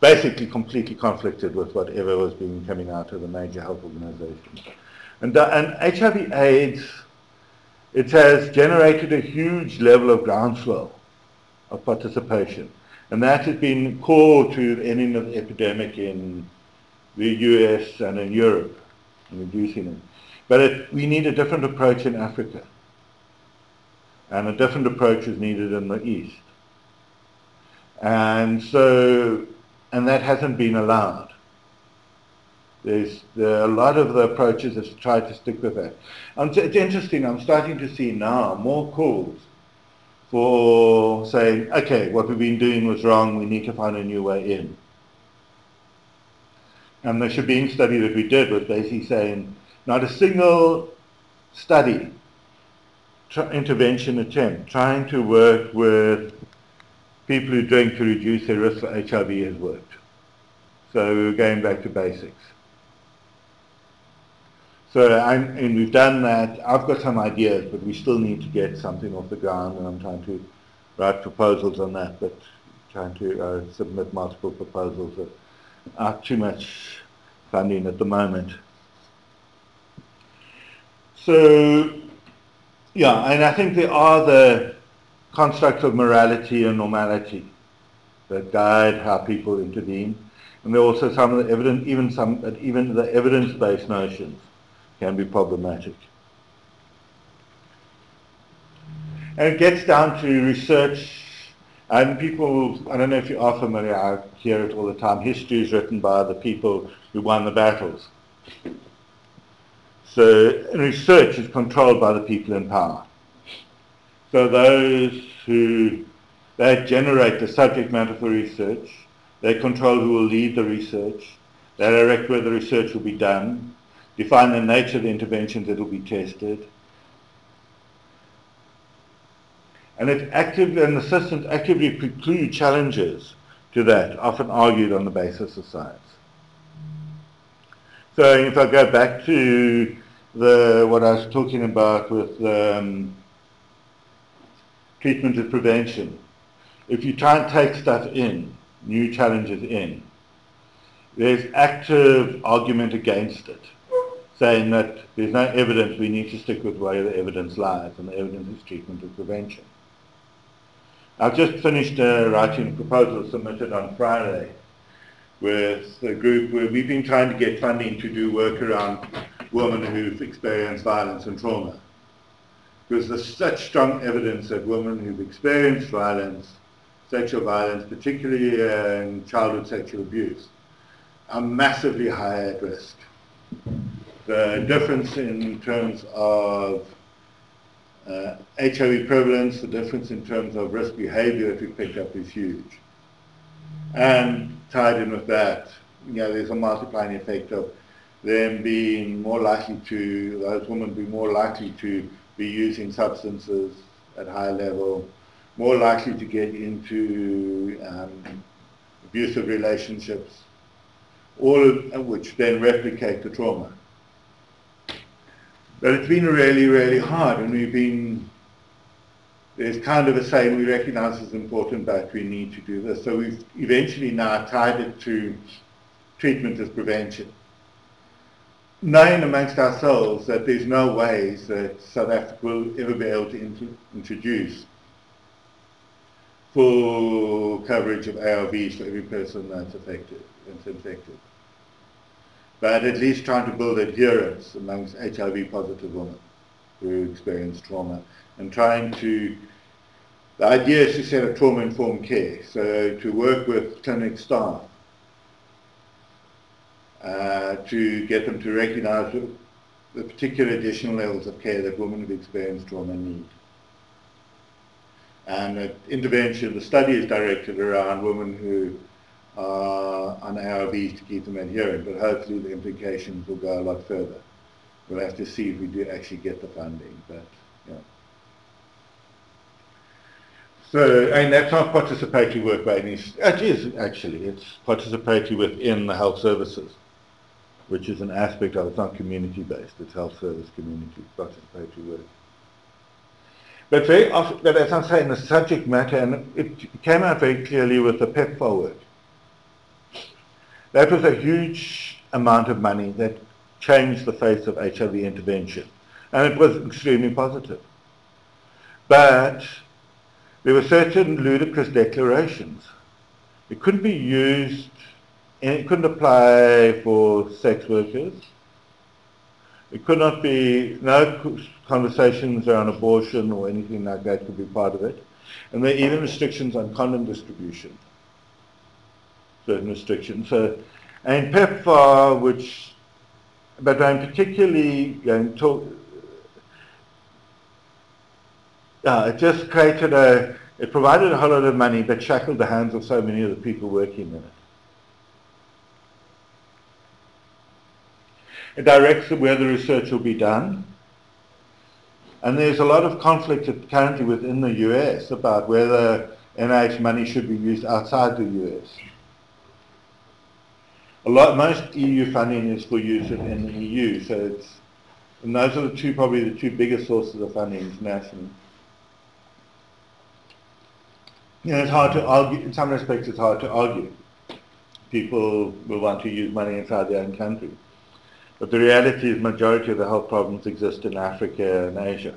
basically completely conflicted with whatever was being coming out of the major health organizations. And, uh, and HIV AIDS, it has generated a huge level of groundswell of participation. And that has been core to the ending of the epidemic in the US and in Europe, and reducing it. But it, we need a different approach in Africa. And a different approach is needed in the East. And so, and that hasn't been allowed. There's there a lot of the approaches that try to stick with that. And it's interesting, I'm starting to see now more calls for saying, okay, what we've been doing was wrong, we need to find a new way in. And the Shebeen study that we did was basically saying, not a single study, intervention attempt, trying to work with people who drink to reduce their risk for HIV has worked. So we're going back to basics. So I'm, and we've done that. I've got some ideas, but we still need to get something off the ground, and I'm trying to write proposals on that, but trying to uh, submit multiple proposals that are too much funding at the moment. So, yeah, and I think there are the constructs of morality and normality that guide how people intervene. And there are also some of the evidence, even some, even the evidence-based notions can be problematic. And it gets down to research, and people, I don't know if you are familiar, I hear it all the time, history is written by the people who won the battles. So research is controlled by the people in power. So those who they generate the subject matter for research, they control who will lead the research, they direct where the research will be done, define the nature of the interventions that will be tested. And it actively, and the systems actively preclude challenges to that, often argued on the basis of science. So if I go back to the what I was talking about with um, treatment and prevention. If you try and take stuff in, new challenges in, there's active argument against it, saying that there's no evidence, we need to stick with where the evidence lies, and the evidence is treatment and prevention. I've just finished uh, writing a proposal submitted on Friday with a group where we've been trying to get funding to do work around women who've experienced violence and trauma. Because there's such strong evidence that women who've experienced violence, sexual violence, particularly uh, in childhood sexual abuse, are massively higher at risk. The difference in terms of uh, HIV prevalence, the difference in terms of risk behavior that we picked up is huge. And tied in with that, you know, there's a multiplying effect of them being more likely to, those women be more likely to be using substances at high level, more likely to get into um, abusive relationships, all of which then replicate the trauma. But it's been really, really hard, and we've been, there's kind of a saying we recognize it's important, but we need to do this. So we've eventually now tied it to treatment as prevention knowing amongst ourselves that there's no ways that South Africa will ever be able to int introduce full coverage of ARVs for every person that's affected, that's infected. But at least trying to build adherence amongst HIV positive women who experience trauma and trying to, the idea is to set up trauma informed care, so to work with clinic staff uh, to get them to recognize the, particular additional levels of care that women who've experienced trauma need. And the intervention, the study is directed around women who Uh, are on ARVs to keep them adherent, but hopefully the implications will go a lot further. We'll have to see if we do actually get the funding, but yeah. So, and that's not participatory work by any, it is actually, it's participatory within the health services, which is an aspect of it, it's not community based, it's health service community, participatory work. But very often, but as I'm saying, the subject matter, and it came out very clearly with the PEPFAR work. That was a huge amount of money that changed the face of HIV intervention. And it was extremely positive. But there were certain ludicrous declarations. It couldn't be used, it couldn't apply for sex workers. It could not be, no conversations around abortion or anything like that could be part of it. And there are even restrictions on condom distribution. Certain restrictions. So, and PEPFAR, which, but I'm particularly going to uh, it just created a, it provided a whole lot of money, but shackled the hands of so many of the people working in it. It directs where the research will be done. And there's a lot of conflict currently within the US about whether NIH money should be used outside the US. A lot, most EU funding is for use in the EU, so it's, and those are the two, probably the two biggest sources of funding internationally. You know, it's hard to argue, in some respects it's hard to argue. People will want to use money inside their own country. But the reality is majority of the health problems exist in Africa and Asia.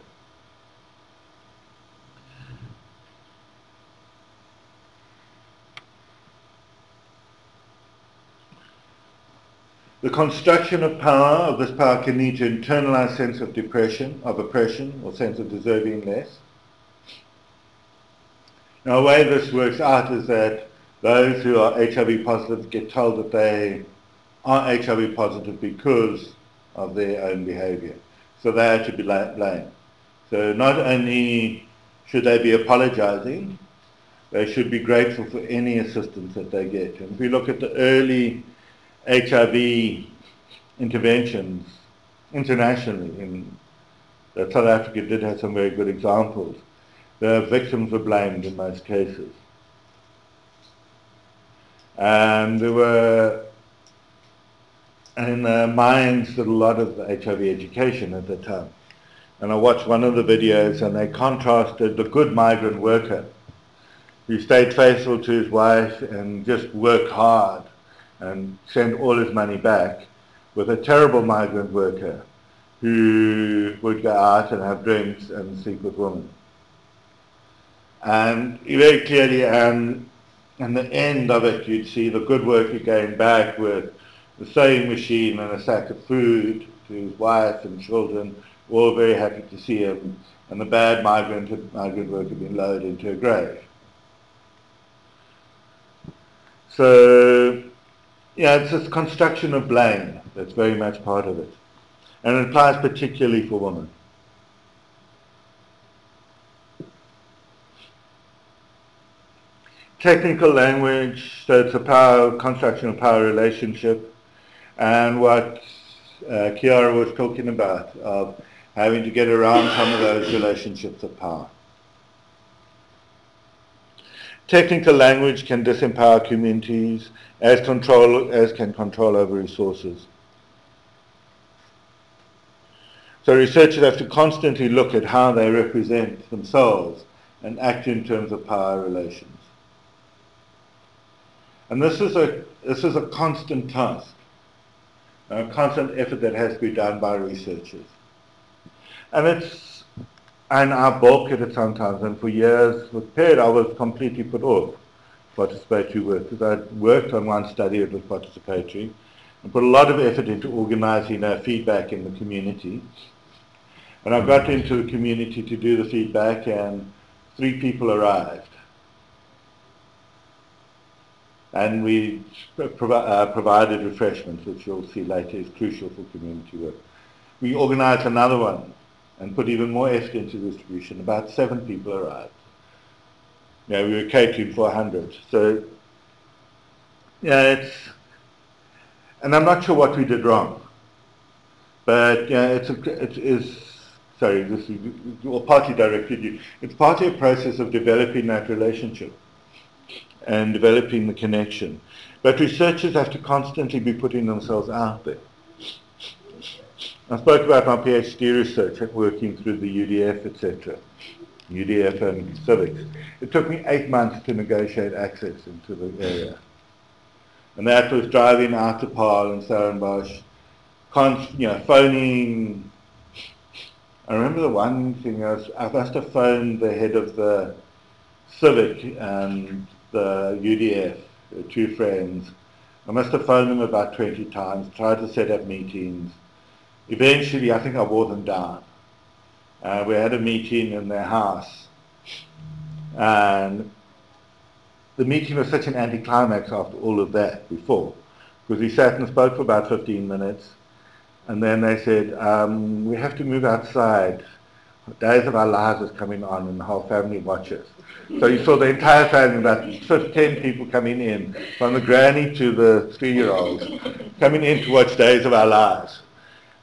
The construction of power, of this power, can lead to internalized sense of depression, of oppression, or sense of deserving less. Now, the way this works out is that those who are HIV positive get told that they are HIV positive because of their own behavior. So they are to be blamed. So not only should they be apologizing, they should be grateful for any assistance that they get. And if we look at the early HIV interventions internationally, in South Africa did have some very good examples. The victims were blamed in most cases. And there were in the uh, minds that a lot of HIV education at the time. And I watched one of the videos and they contrasted the good migrant worker who stayed faithful to his wife and just worked hard and sent all his money back with a terrible migrant worker who would go out and have drinks and sleep with women. And very clearly, and in the end of it, you'd see the good worker going back with the sewing machine and a sack of food to his wife and children, all very happy to see him, and the bad migrant, migrant worker being lowered into a grave. So, yeah, it's this construction of blame that's very much part of it. And it applies particularly for women. Technical language, so it's a power, construction of power relationship and what uh, Kiara was talking about of having to get around some of those relationships of power. Technical language can disempower communities as control as can control over resources. So researchers have to constantly look at how they represent themselves and act in terms of power relations. And this is a this is a constant task a constant effort that has to be done by researchers. And it's, and I balk at it sometimes, and for years, a period, I was completely put off participatory work, because I'd worked on one study, it was participatory, and put a lot of effort into organizing uh, feedback in the community. And I got into the community to do the feedback, and three people arrived. And we provi- uh, provided refreshments, which you'll see later is crucial for community work. We organized another one and put even more effort into distribution. About seven people arrived. Yeah, we were catering for 100. So, yeah, it's, and I'm not sure what we did wrong. But, yeah, it's a, it is, sorry, this is well, partly directed you. It's partly a process of developing that relationship and developing the connection. But researchers have to constantly be putting themselves out there. I spoke about my PhD research working through the UDF, etc. UDF and civics. It took me eight months to negotiate access into the area. And that was driving out to Paarl and Stellenbosch, con- you know, phoning. I remember the one thing I, was, I must have phoned the head of the civic and the UDF, the two friends. I must have phoned them about 20 times, tried to set up meetings. Eventually, I think I wore them down. Uh, we had a meeting in their house, and the meeting was such an anticlimax after all of that before, because we sat and spoke for about 15 minutes, and then they said, um, we have to move outside. Days of Our Lives is coming on, and the whole family watches. So you saw the entire family, about 10 people coming in, from the granny to the three-year-olds, coming in to watch Days of Our Lives.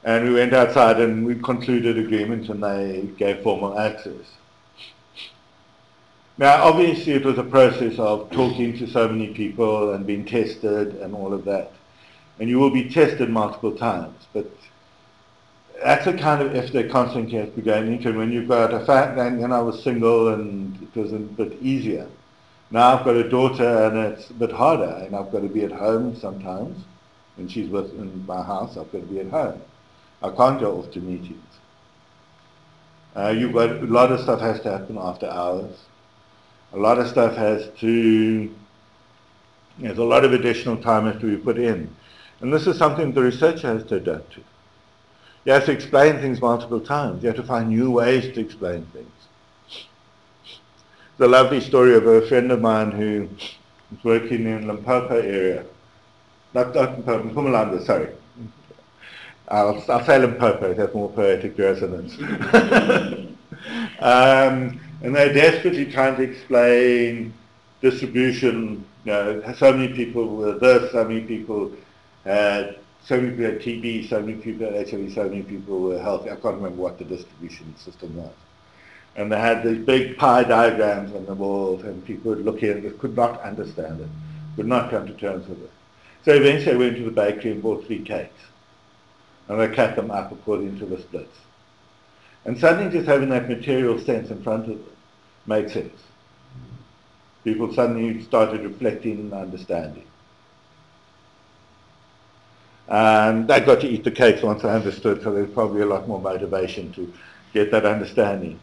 And we went outside and we concluded agreements and they gave formal access. Now, obviously it was a process of talking to so many people and being tested and all of that. And you will be tested multiple times, but that's the kind of if they constantly have to be into. And when you've got a fact, then, then I was single and it was a bit easier. Now I've got a daughter and it's a bit harder and I've got to be at home sometimes. When she's with in my house, I've got to be at home. Go off to meetings. Uh, you've got a lot of stuff has to happen after hours. A lot of stuff has to, there's a lot of additional time has to be put in. And this is something the researcher has to adapt to. You have to explain things multiple times. You have to find new ways to explain things. The lovely story of a friend of mine who was working in Limpopo area. Not, not Limpopo, Mpumalanga, sorry. I'll, I'll say Limpopo, it has more poetic resonance. [LAUGHS] um, and they're desperately trying to explain distribution. You know, so many people were this, so many people had, so many people had TB, so many people had HIV, so many people were healthy. I can't remember what the distribution system was. And they had these big pie diagrams on the walls, and people would look at it, could not understand it, could not come to terms with it. So eventually I went to the bakery and bought three cakes. And I cut them up according to the splits. And suddenly just having that material sense in front of them made sense. People suddenly started reflecting and understanding. And I got to eat the cakes once I understood, so there's probably a lot more motivation to get that understanding.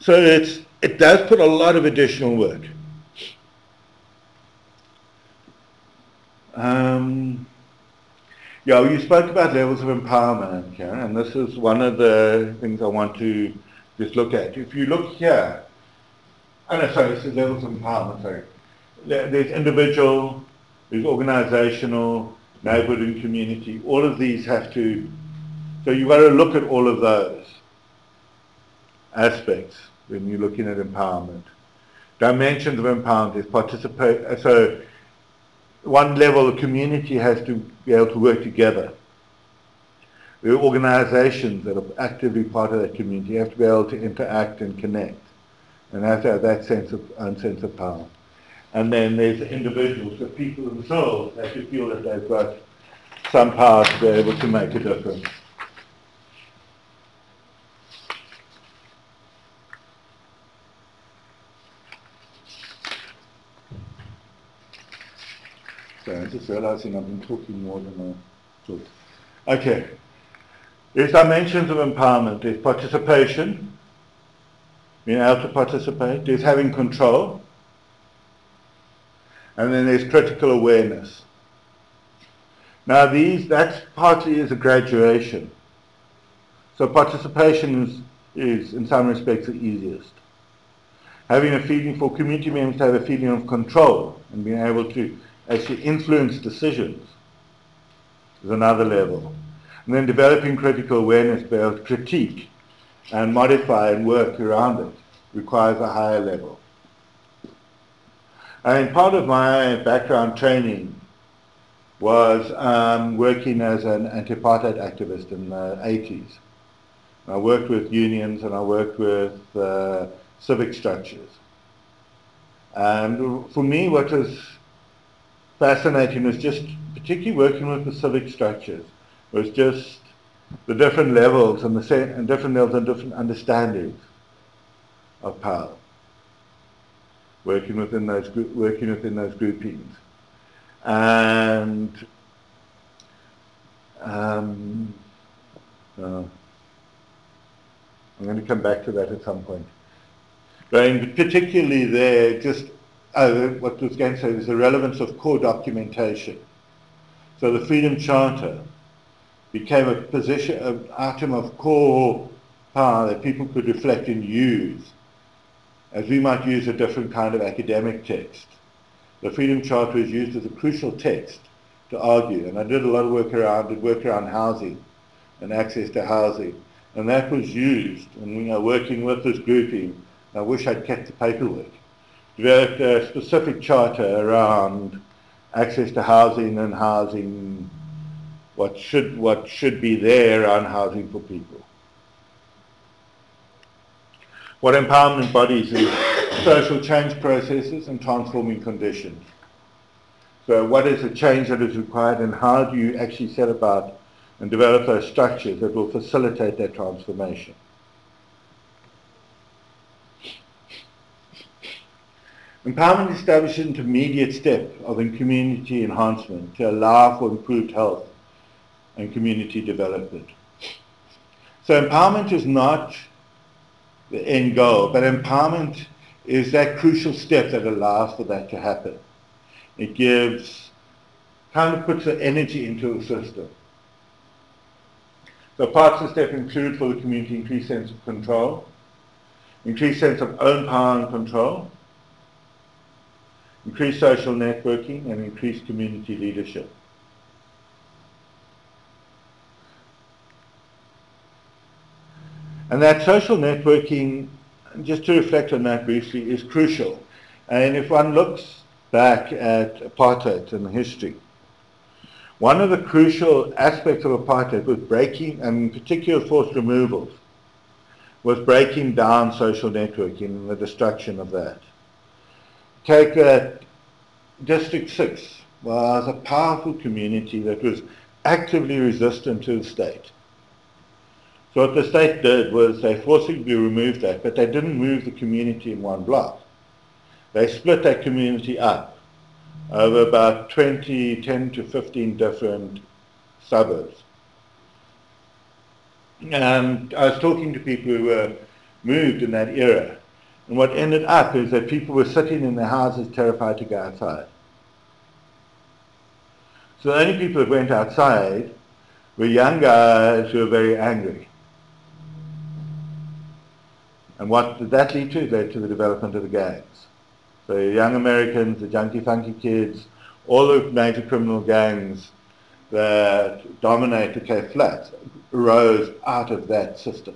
So it's, it does put a lot of additional work. Um, yeah, you spoke about levels of empowerment, Karen, and this is one of the things I want to just look at. If you look here, oh no, sorry, this is levels of empowerment, sorry. There's individual, there's organizational, neighborhood and community. All of these have to, so you've got to look at all of those aspects when you're looking at empowerment. Dimensions of empowerment is participate, so one level, the community has to be able to work together. The organizations that are actively part of that community. Have to be able to interact and connect and have to have that sense of, own sense of power. And then there's the individuals, the people themselves have to feel that they've got some power to be able to make a difference. So I'm just realizing I've been talking more than I thought. Okay. There's dimensions of empowerment. There's participation, being able to participate. There's having control. And then there's critical awareness. Now these, that's partly is a graduation. So participation is, is in some respects the easiest. Having a feeling for community members to have a feeling of control and being able to actually influence decisions is another level. And then developing critical awareness, to critique and modify and work around it requires a higher level. And part of my background training was um, working as an anti-apartheid activist in the 80s. I worked with unions and I worked with uh, civic structures. And for me, what was fascinating was just, particularly working with the civic structures, was just the different levels and the and different levels and different understandings of power. Working within those working within those groupings, and um, uh, I'm going to come back to that at some point. But particularly there, just uh, what was going to say was the relevance of core documentation. So the Freedom Charter became a position, an item of core power that people could reflect and use, as we might use a different kind of academic text. The Freedom Charter is used as a crucial text to argue, and I did a lot of work around, did work around housing and access to housing, and that was used, and we are working with this grouping, I wish I'd kept the paperwork, developed a specific charter around access to housing and housing what should, what should be there on housing for people. What empowerment bodies is social change processes and transforming conditions. So what is the change that is required and how do you actually set about and develop those structures that will facilitate that transformation? Empowerment establishes an intermediate step of community enhancement to allow for improved health and community development. So empowerment is not the end goal, but empowerment is that crucial step that allows for that to happen. It gives, kind of puts the energy into the system. So parts of the step include for the community increased sense of control, increased sense of own power and control, increased social networking, and increased community leadership. And that social networking, just to reflect on that briefly, is crucial. And if one looks back at apartheid and the history, one of the crucial aspects of apartheid was breaking, and in particular forced removals, was breaking down social networking and the destruction of that. Take that District 6 was a powerful community that was actively resistant to the state. So what the state did was they forcibly removed that, but they didn't move the community in one block. They split that community up over about 20, 10 to 15 different suburbs. And I was talking to people who were moved in that era. And what ended up is that people were sitting in their houses terrified to go outside. So the only people that went outside were young guys who were very angry. And what did that lead to? It led to the development of the gangs. So young Americans, the junkie funky kids, all the major criminal gangs that dominate the Cape Flats arose out of that system.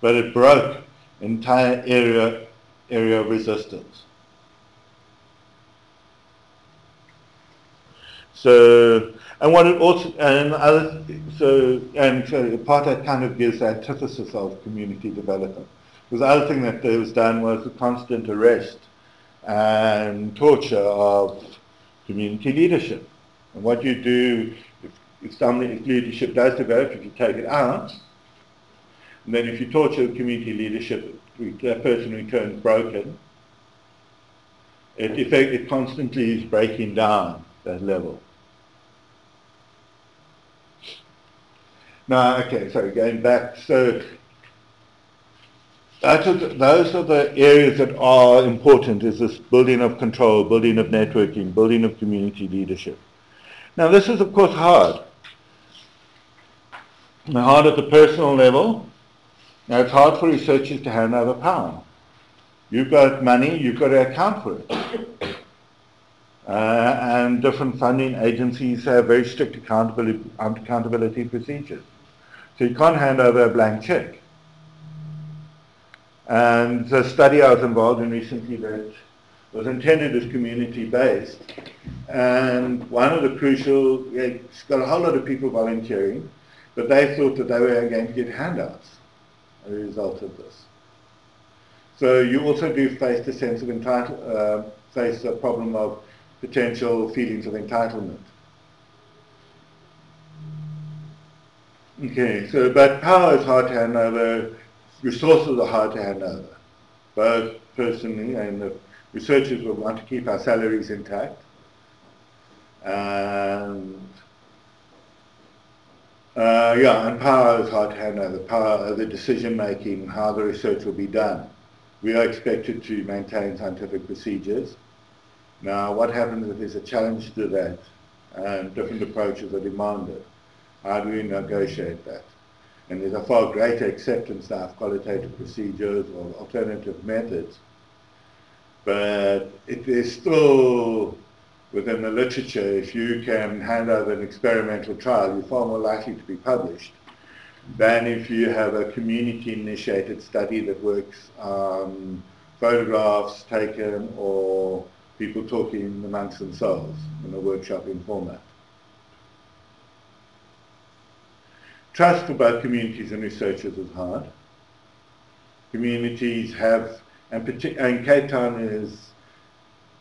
But it broke entire area area of resistance. So and what it also, and other, so, and so apartheid kind of gives the antithesis of community development. Because the other thing that was done was the constant arrest and torture of community leadership. And what you do, if, if somebody, if leadership does develop, if you take it out, and then if you torture community leadership, that person returns broken, it, effect, it constantly is breaking down that level. No, okay, sorry, going back. So those are the areas that are important, is this building of control, building of networking, building of community leadership. Now this is of course hard. hard at the personal level. Now it's hard for researchers to hand over power. You've got money, you've got to account for it. Uh, and different funding agencies have very strict accountability, accountability procedures. So you can't hand over a blank check. And the study I was involved in recently that was intended as community-based. And one of the crucial, it's got a whole lot of people volunteering, but they thought that they were going to get handouts a result of this. So you also do face the sense of entitle, uh, face the problem of potential feelings of entitlement. Okay, so but power is hard to hand over, resources are hard to hand over, both personally and the researchers will want to keep our salaries intact. And uh, yeah, and power is hard to hand over, power over decision making, how the research will be done. We are expected to maintain scientific procedures. Now, what happens if there's a challenge to that and different approaches are demanded? How do we negotiate that? And there's a far greater acceptance now of qualitative procedures or alternative methods. But it is still within the literature, if you can hand over an experimental trial, you're far more likely to be published than if you have a community-initiated study that works on photographs taken or people talking amongst themselves in a workshopping format. Trust for both communities and researchers is hard. Communities have, and, and Cape Town is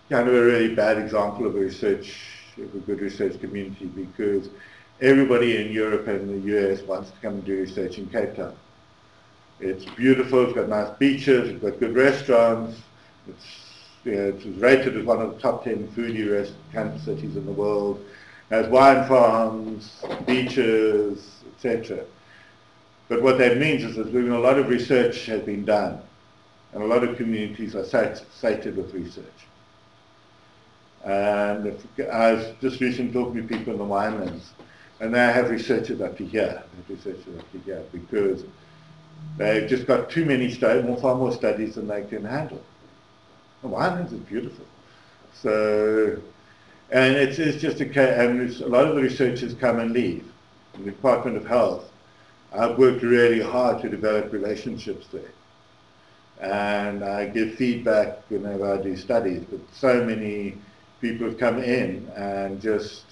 kind of a really bad example of a research, of a good research community because everybody in Europe and the US wants to come and do research in Cape Town. It's beautiful, it's got nice beaches, it's got good restaurants, it's, you know, it was rated as one of the top 10 foodie rest camp cities in the world, it has wine farms, beaches, etc. But what that means is that a lot of research has been done, and a lot of communities are sated with research. And if, I was just recently talking to people in the winelands, and they have researchers up to here, researchers up to here, because they've just got too many studies, more, far more studies than they can handle. The winelands is beautiful. So, and it's, it's just a, and a lot of the researchers come and leave in the Department of Health, I've worked really hard to develop relationships there. And I give feedback whenever I do studies, but so many people have come in and just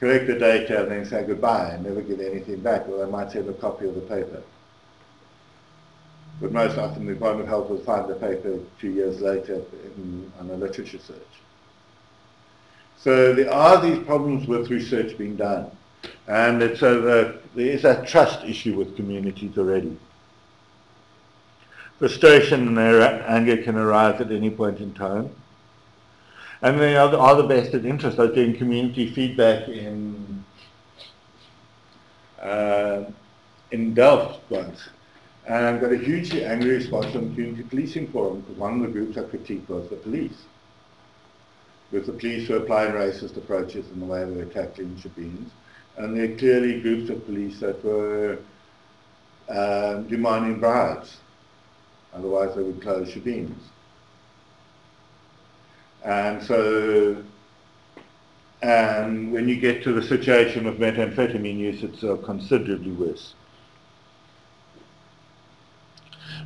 collect the data and then say goodbye and never get anything back, or they might send a copy of the paper. But most often the Department of Health will find the paper two years later in, on a literature search. So there are these problems with research being done. And it's a, there is a trust issue with communities already. Frustration and anger can arise at any point in time. And they are the, are the vested interest. I doing community feedback in uh, in Delft once. And I got a hugely angry response from the Community Policing Forum because one of the groups I critiqued was the police. With the police were applying racist approaches in the way they were tackling Shebeens and there are clearly groups of police that were um, demanding bribes. Otherwise they would close Shebeens. And so, and when you get to the situation of methamphetamine use, it's uh, considerably worse.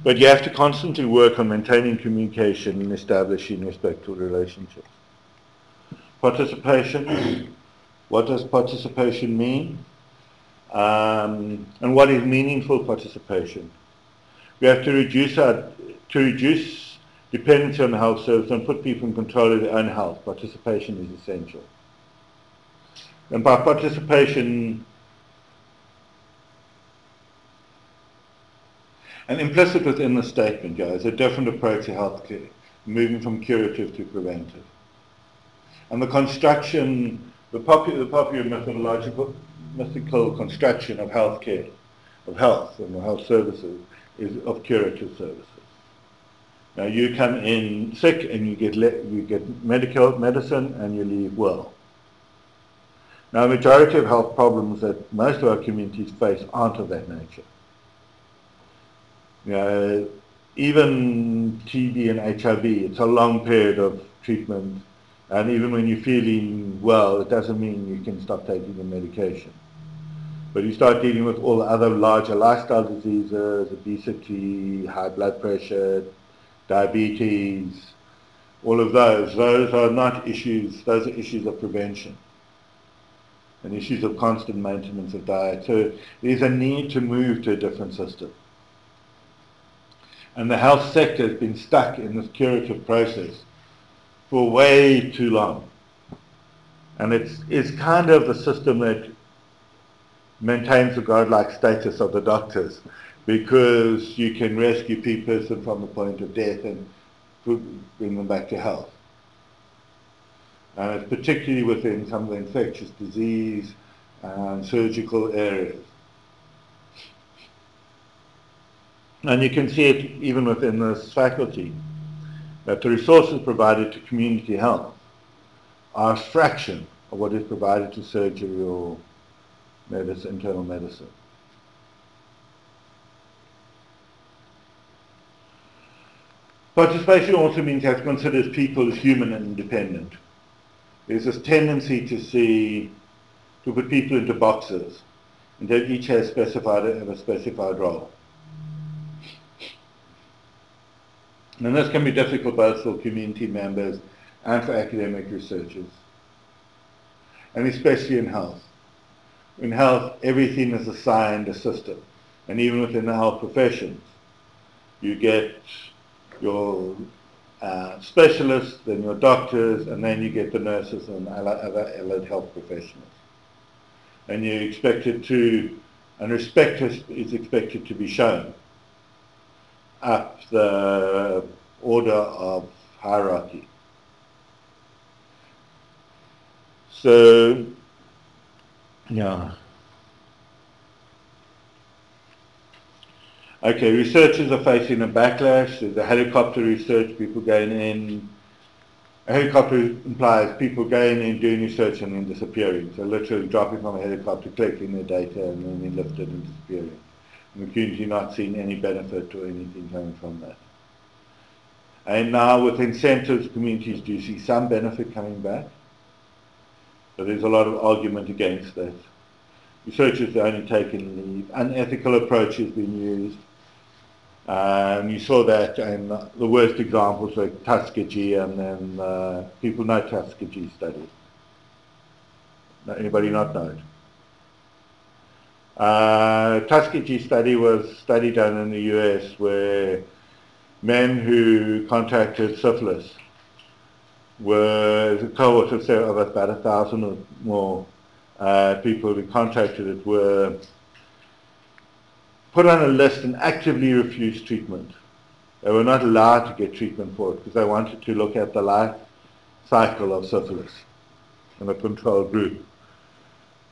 But you have to constantly work on maintaining communication and establishing respectful relationships. Participation what does participation mean? Um, and what is meaningful participation? We have to reduce our, to reduce dependency on the health service and put people in control of their own health. Participation is essential. And by participation, and implicit within the statement, guys, a different approach to healthcare, moving from curative to preventive. And the construction the popular, the popular methodological mythical construction of healthcare, of health and health services, is of curative services. Now you come in sick and you get you get medical medicine and you leave well. Now, the majority of health problems that most of our communities face aren't of that nature. You know, even TB and HIV, it's a long period of treatment, and even when you're feeling well, it doesn't mean you can stop taking the medication. But you start dealing with all the other larger lifestyle diseases, obesity, high blood pressure, diabetes, all of those. Those are not issues, those are issues of prevention and issues of constant maintenance of diet. So there's a need to move to a different system. And the health sector has been stuck in this curative process for way too long. And it's, it's kind of the system that maintains the godlike status of the doctors because you can rescue a person from the point of death and bring them back to health and it's particularly within some of the infectious disease and surgical areas. And you can see it even within this faculty, that the resources provided to community health are a fraction of what is provided to surgery or medicine, internal medicine. Participation also means you have to consider people as human and independent there's this tendency to see, to put people into boxes, and that each has specified a specified role. And this can be difficult both for community members and for academic researchers, and especially in health. In health, everything is assigned a system, and even within the health professions, you get your uh, specialists, then your doctors, and then you get the nurses and other allied health professionals. And you expected to, and respect is expected to be shown up the order of hierarchy. So, yeah. Okay, researchers are facing a backlash. There's a helicopter research, people going in. A helicopter implies people going in, doing research and then disappearing. So literally dropping from a helicopter, collecting their data and then being lifted and disappearing. And the community not seeing any benefit or anything coming from that. And now with incentives, communities do see some benefit coming back. But there's a lot of argument against that. Researchers are only taking leave. Unethical approaches being used. And you saw that in the worst examples like Tuskegee and then uh, people know Tuskegee study. Anybody not know it? Uh, Tuskegee study was a study done in the US where men who contracted syphilis were a cohort of, of about a thousand or more uh, people who contracted it were put on a list and actively refused treatment. They were not allowed to get treatment for it because they wanted to look at the life cycle of syphilis in a control group.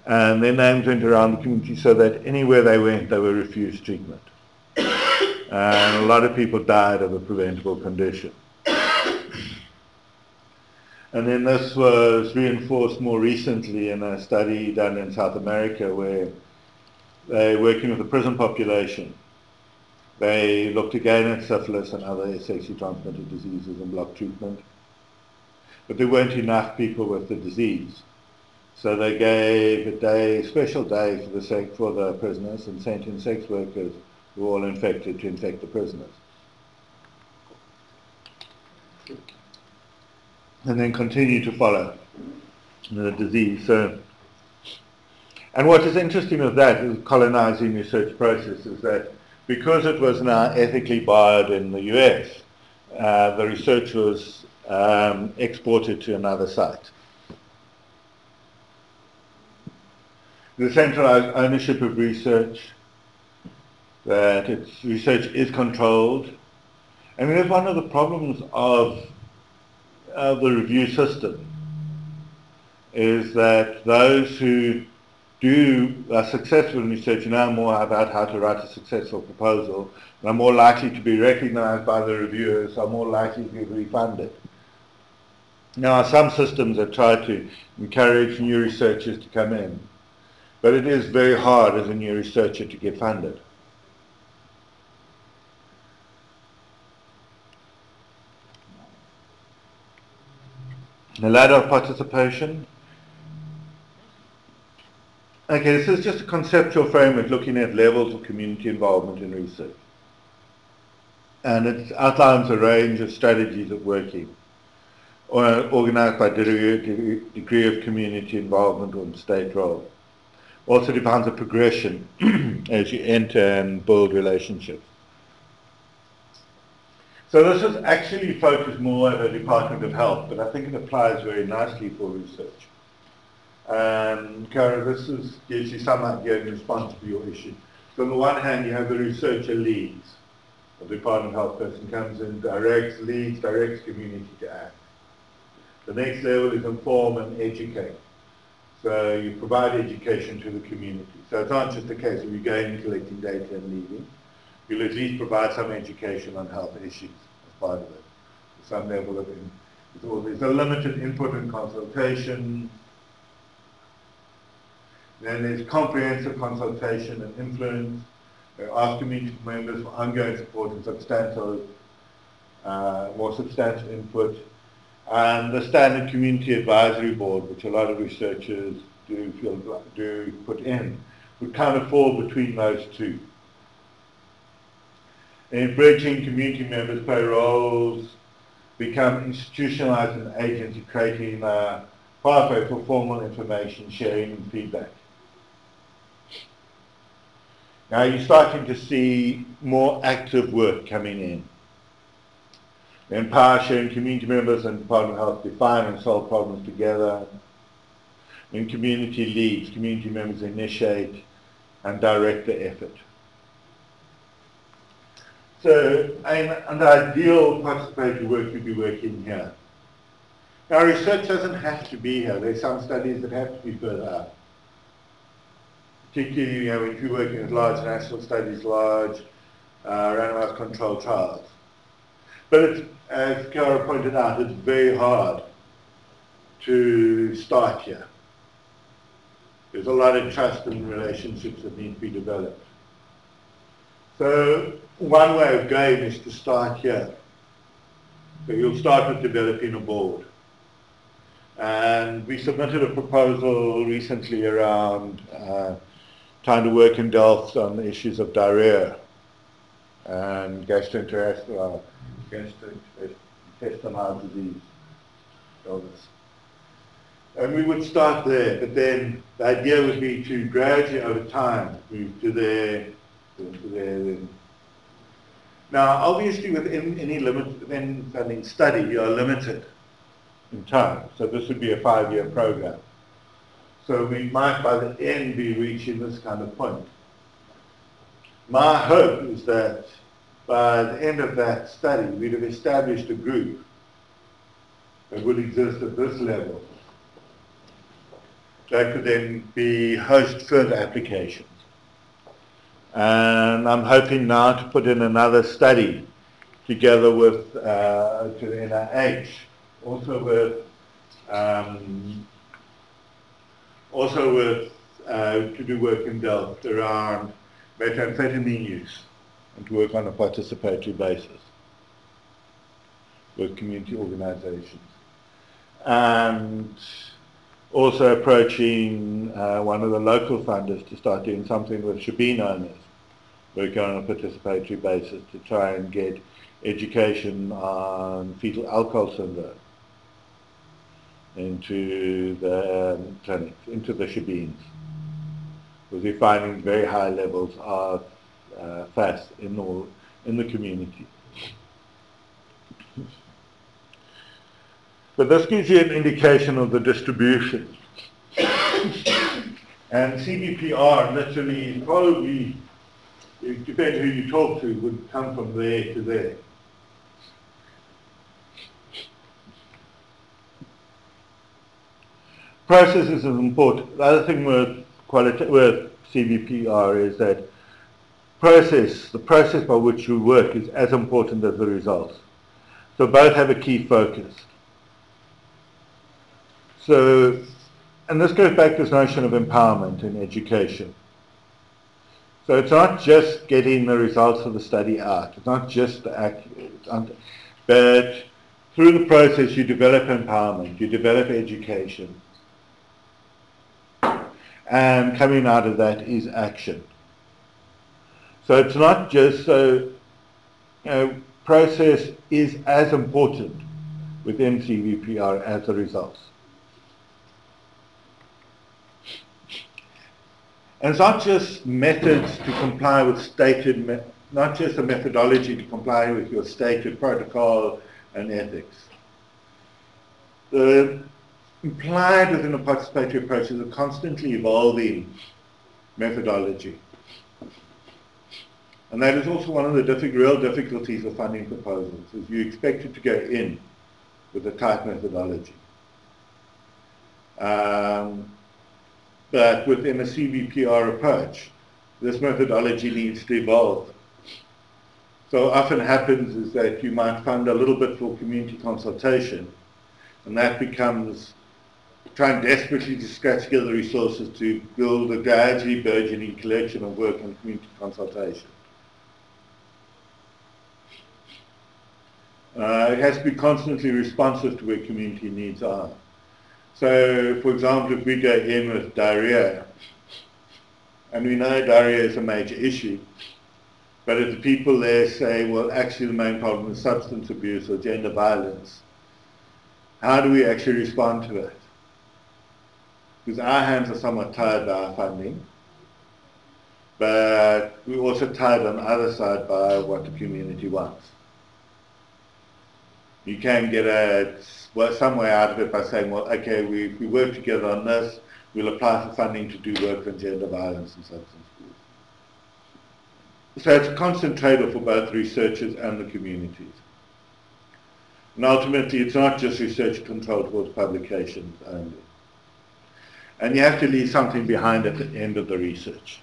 And their names went around the community so that anywhere they went, they were refused treatment. and a lot of people died of a preventable condition. And then this was reinforced more recently in a study done in South America where they're working with the prison population. They looked again at syphilis and other sexually transmitted diseases and block treatment. But there weren't enough people with the disease. So they gave a day, special day for the, sex, for the prisoners and sent in sex workers who were all infected to infect the prisoners. And then continue to follow the disease. So and what is interesting of that is colonizing research process is that because it was now ethically barred in the US, uh, the research was um, exported to another site. The centralized ownership of research, that its research is controlled. I mean, that's one of the problems of, of the review system, is that those who do are successful in research know more about how to write a successful proposal and are more likely to be recognized by the reviewers, are more likely to be refunded. Now, some systems have tried to encourage new researchers to come in, but it is very hard as a new researcher to get funded. The ladder of participation. Okay, this is just a conceptual framework looking at levels of community involvement in research. And it outlines a range of strategies of working, or organized by degree, degree of community involvement or state role. Also defines a progression [CLEARS THROAT] as you enter and build relationships. So this is actually focused more at the Department of Health, but I think it applies very nicely for research. Um, Kara, this is, gives you some idea in response to your issue. So on the one hand, you have the researcher leads. The Department of Health person comes in, directs, leads, directs community to act. The next level is inform and educate. So you provide education to the community. So it's not just a case of you going and collecting data and leaving. You'll at least provide some education on health issues as part of it. Some level of, in, there's a limited input and consultation, then there's comprehensive consultation and influence. There are community members for ongoing support and substantial, uh, more substantial input. And the standard community advisory board, which a lot of researchers do feel do put in, would kind of fall between those two. In bridging community members play roles, become institutionalized in agency, creating a pathway for formal information sharing and feedback. Now you're starting to see more active work coming in. Empower sharing community members and Department of Health define and solve problems together. When community leads, community members initiate and direct the effort. So an, ideal participatory work would be working here. Now research doesn't have to be here. There's some studies that have to be further particularly you know, if you're working with large national studies, large uh, randomized controlled trials. But it's, as Kara pointed out, it's very hard to start here. There's a lot of trust and relationships that need to be developed. So one way of going is to start here. So you'll start with developing a board. And we submitted a proposal recently around uh, trying to work in Delft on the issues of diarrhea and gastrointestinal, gastrointestinal disease illness. And we would start there, but then the idea would be to gradually over time move to there, to then. Now, obviously, within any limit, within funding study, you are limited in time. So this would be a five-year program. So we might by the end be reaching this kind of point. My hope is that by the end of that study, we'd have established a group that would exist at this level that could then be host further applications. And I'm hoping now to put in another study together with uh, to the NIH, also with um, also with, uh, to do work in Delft around methamphetamine use and to work on a participatory basis with community organizations. And also approaching uh, one of the local funders to start doing something with Shebeen owners, working on a participatory basis to try and get education on fetal alcohol syndrome into the um, clinics, into the shebeens, because we're finding very high levels of uh, FAS in, all, in the community. But this gives you an indication of the distribution. and CBPR literally probably, depends who you talk to, would come from there to there. Processes is important. The other thing with quality with CBPR is that process, the process by which you work is as important as the results. So both have a key focus. So, and this goes back to this notion of empowerment in education. So it's not just getting the results of the study out. It's not just the accurate, but through the process you develop empowerment, you develop education. And coming out of that is action. So it's not just so, you know, process is as important within CBPR as the results. And it's not just methods to comply with stated, not just a methodology to comply with your stated protocol and ethics. The implied within a participatory approach is a constantly evolving methodology. And that is also one of the real difficulties of funding proposals, is you expect it to go in with a tight methodology. Um, but within a CBPR approach, this methodology needs to evolve. So often happens is that you might fund a little bit for community consultation, and that becomes trying desperately to scratch together resources to build a gradually burgeoning collection of work on community consultation. Uh, it has to be constantly responsive to where community needs are. So, for example, if we go in with diarrhea, and we know diarrhea is a major issue, but if the people there say, well, actually the main problem is substance abuse or gender violence, how do we actually respond to that? Because our hands are somewhat tied by our funding, but we're also tied on the other side by what the community wants you can get a well, some way out of it by saying, well, okay, we, we work together on this, we'll apply for funding to do work on gender violence and substance abuse. So it's a constant trade-off for both researchers and the communities. And ultimately, it's not just research control towards publications only. And you have to leave something behind at the end of the research.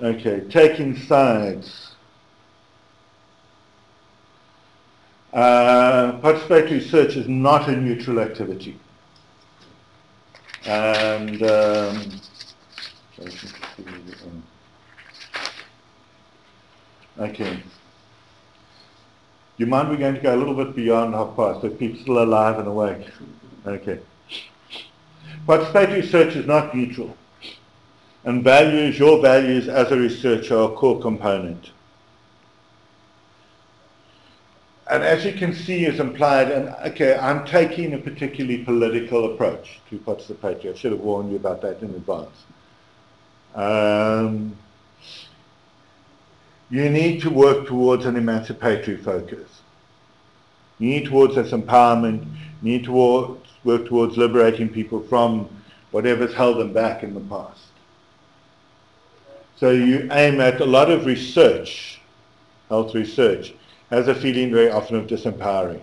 Okay, taking sides. Uh, participatory research is not a neutral activity. And um, okay. You mind we're going to go a little bit beyond half past, so people still alive and awake? Okay. Participatory research is not neutral. And values, your values as a researcher are a core component and as you can see is implied, and okay, I'm taking a particularly political approach to participatory. I should have warned you about that in advance. Um, you need to work towards an emancipatory focus. You need towards this empowerment. You need to work towards liberating people from whatever's held them back in the past. So you aim at a lot of research, health research, has a feeling very often of disempowering.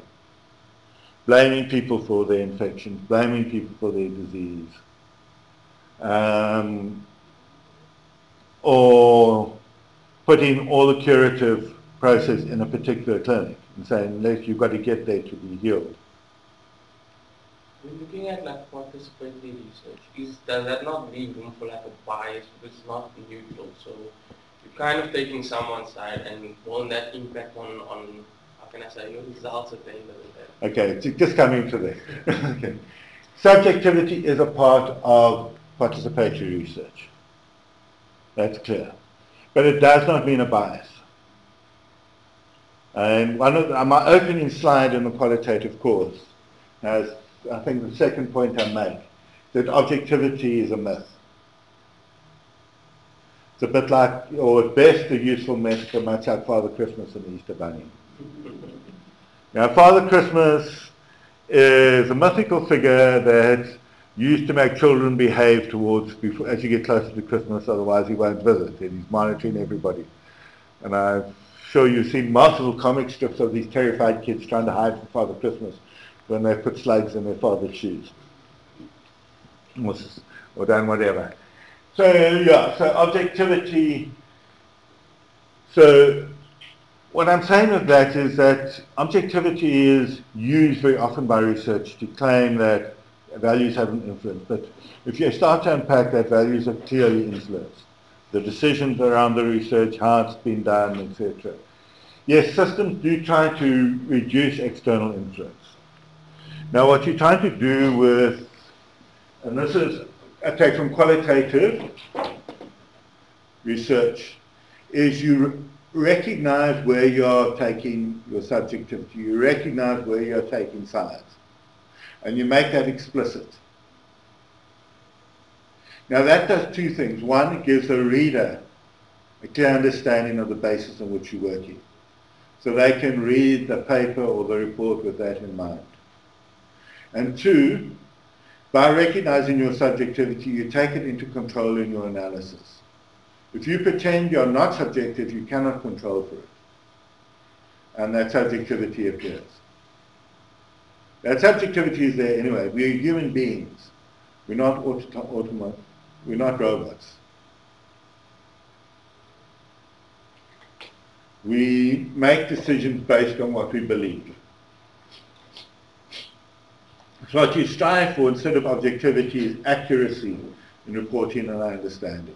Blaming people for their infections, blaming people for their disease. Um, or putting all the curative process in a particular clinic and saying, look, you've got to get there to be healed. When looking at like participatory research, is does that not leave room for like a bias because it's not neutral? So you're kind of taking someone's side and will that impact on, on how can I say, your results at the end of the day? Okay, just coming to this. [LAUGHS] okay. Subjectivity is a part of participatory research. That's clear. But it does not mean a bias. And one of the, uh, my opening slide in the qualitative course has, I think, the second point I make, that objectivity is a myth. It's a bit like, or at best, a useful myth for much like Father Christmas and the Easter Bunny. [LAUGHS] Now, Father Christmas is a mythical figure that used to make children behave towards, before, as you get closer to Christmas, otherwise he won't visit, and he's monitoring everybody. And I'm sure you see multiple comic strips of these terrified kids trying to hide from Father Christmas when they put slugs in their father's shoes. or done whatever. So yeah, so objectivity. So what I'm saying with that is that objectivity is used very often by research to claim that values have an influence. But if you start to unpack that, values are clearly influenced. The decisions around the research, how it's been done, etc. Yes, systems do try to reduce external influence. Now what you're trying to do with, and this is I take from qualitative research, is you recognize where you're taking your subjectivity, you recognize where you're taking sides, and you make that explicit. Now that does two things. One, it gives the reader a clear understanding of the basis on which you're working. So they can read the paper or the report with that in mind. And two, by recognizing your subjectivity, you take it into control in your analysis. If you pretend you're not subjective, you cannot control for it. And that subjectivity appears. That subjectivity is there anyway. We're human beings. We're not auto- automa- we're not robots. We make decisions based on what we believe. So what you strive for instead of objectivity is accuracy in reporting and understanding.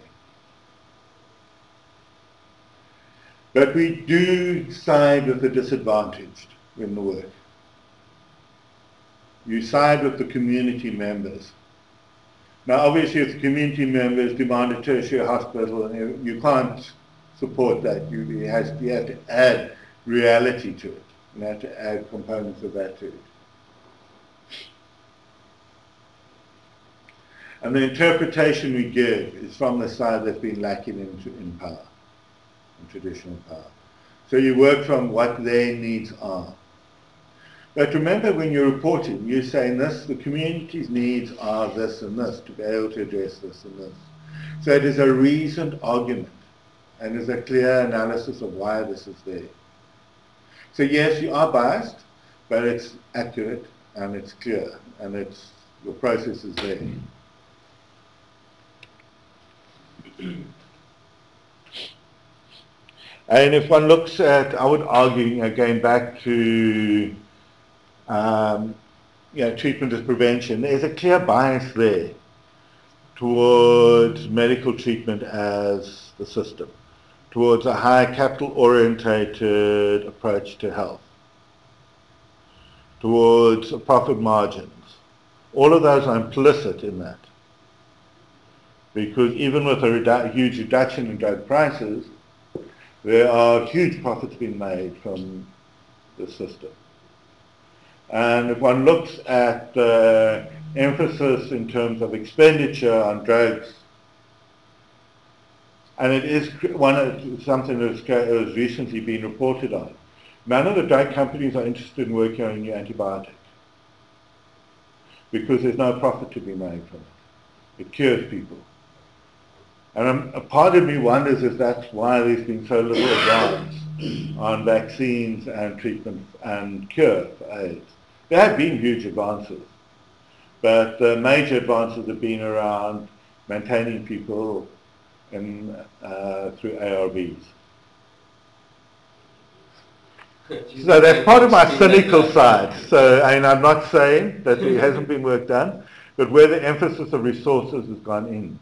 But we do side with the disadvantaged in the work. You side with the community members. Now obviously if the community members demand a tertiary hospital, and you you can't support that. You, you, has, you have to add reality to it. You have to add components of that to it. And the interpretation we give is from the side that's been lacking in, in power, in traditional power. So you work from what their needs are. But remember when you're reporting, you're saying this, the community's needs are this and this, to be able to address this and this. So it is a reasoned argument and there's a clear analysis of why this is there. So yes, you are biased, but it's accurate and it's clear and it's, your process is there. [CLEARS THROAT] And if one looks at, I would argue, going back to um, you know, treatment as prevention, there's a clear bias there towards medical treatment as the system, towards a high capital-orientated approach to health, towards profit margins. All of those are implicit in that. Because even with a redu- huge reduction in drug prices, there are huge profits being made from the system. And if one looks at the emphasis in terms of expenditure on drugs, and it is one of, something that has recently been reported on, none of the drug companies are interested in working on a new antibiotic because there's no profit to be made from it. It cures people. And a part of me wonders if that's why there's been so little advance on vaccines and treatment and cure for AIDS. There have been huge advances, but the major advances have been around maintaining people in, uh, through ARVs. So that's part of my cynical side. So I mean, I'm not saying that there hasn't been work done, but where the emphasis of resources has gone in.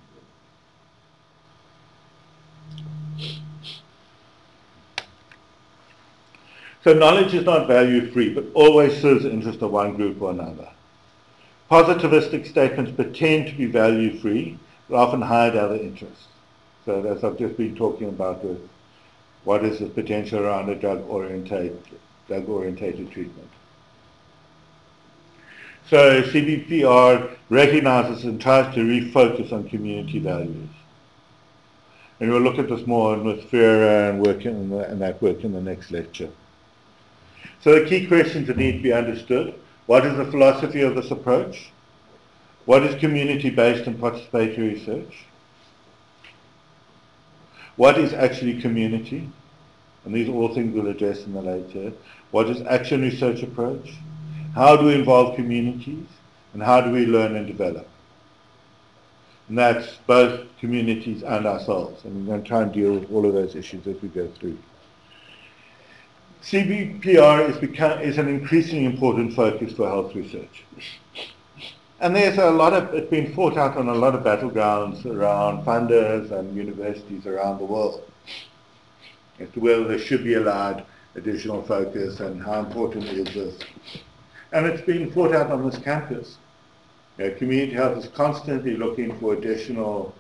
So knowledge is not value free, but always serves the interest of one group or another. Positivistic statements pretend to be value free, but often hide other interests. So as I've just been talking about with what is the potential around a drug orientated, drug orientated treatment. So CBPR recognizes and tries to refocus on community values. And we'll look at this more with Farah and, work in the, and that work in the next lecture. So the key questions that need to be understood. What is the philosophy of this approach? What is community-based and participatory research? What is actually community? And these are all things we'll address in the later. What is action research approach? How do we involve communities? And how do we learn and develop? And that's both communities and ourselves. And we're going to try and deal with all of those issues as we go through. CBPR is, become, is an increasingly important focus for health research. And there's a lot of, it's been fought out on a lot of battlegrounds around funders and universities around the world as to whether there should be allowed additional focus and how important is this. And it's been fought out on this campus. You know, community health is constantly looking for additional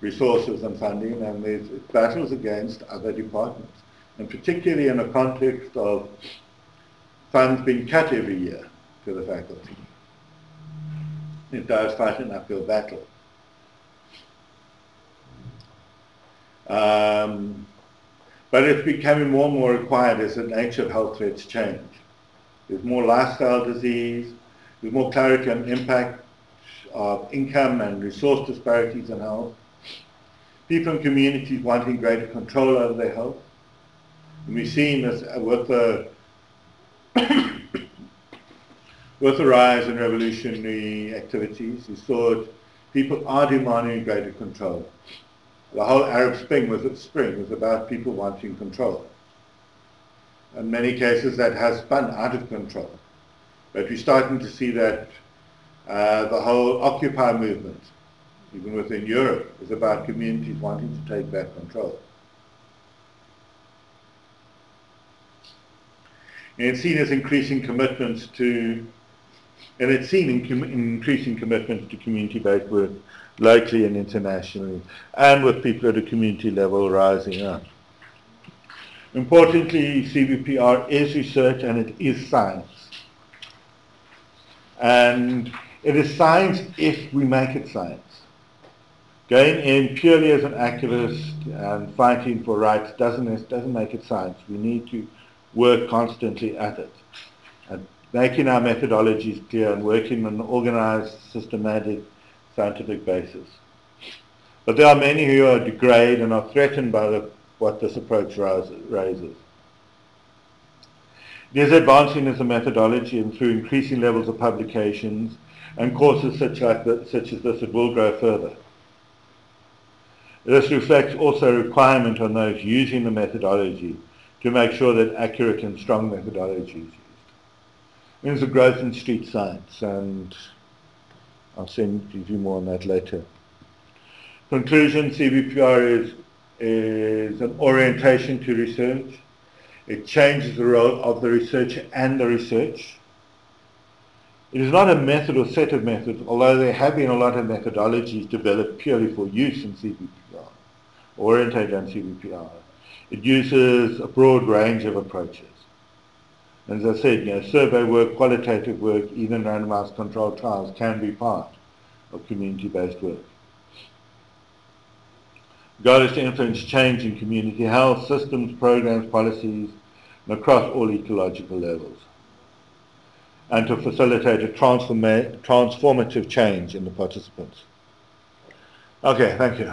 resources and funding and there's battles against other departments. And particularly in a context of funds being cut every year to the faculty. It does fight an uphill battle. Um, but it's becoming more and more required as the nature of health threats change. There's more lifestyle disease, there's more clarity on impact of income and resource disparities in health. People and communities wanting greater control over their health. And we've seen this with the with the rise in revolutionary activities. We saw it, people are demanding greater control. The whole Arab Spring was, spring was about people wanting control. In many cases that has spun out of control. But we're starting to see that uh, the whole Occupy movement, even within Europe, is about communities wanting to take back control. And it's seen as increasing commitments to, and it's seen in, com- increasing commitment to community-based work locally and internationally, and with people at a community level rising up. Importantly, CBPR is research and it is science. And it is science if we make it science. Going in purely as an activist and fighting for rights doesn't, doesn't make it science. We need to work constantly at it. Making our methodologies clear and working on an organized, systematic, scientific basis. But there are many who are degraded and are threatened by the, what this approach raises. It is advancing as a methodology and through increasing levels of publications and courses such, like such as this, it will grow further. This reflects also a requirement on those using the methodology to make sure that accurate and strong used. There's a growth in street science, and I'll send you more on that later. Conclusion, CBPR is, is an orientation to research. It changes the role of the researcher and the research. It is not a method or set of methods, although there have been a lot of methodologies developed purely for use in CBPR, orientated on CBPR. It uses a broad range of approaches. As I said, you know, survey work, qualitative work, even randomized controlled trials can be part of community-based work. Goal is to influence change in community health, systems, programs, policies, and across all ecological levels, and to facilitate a transforma transformative change in the participants. Okay, thank you.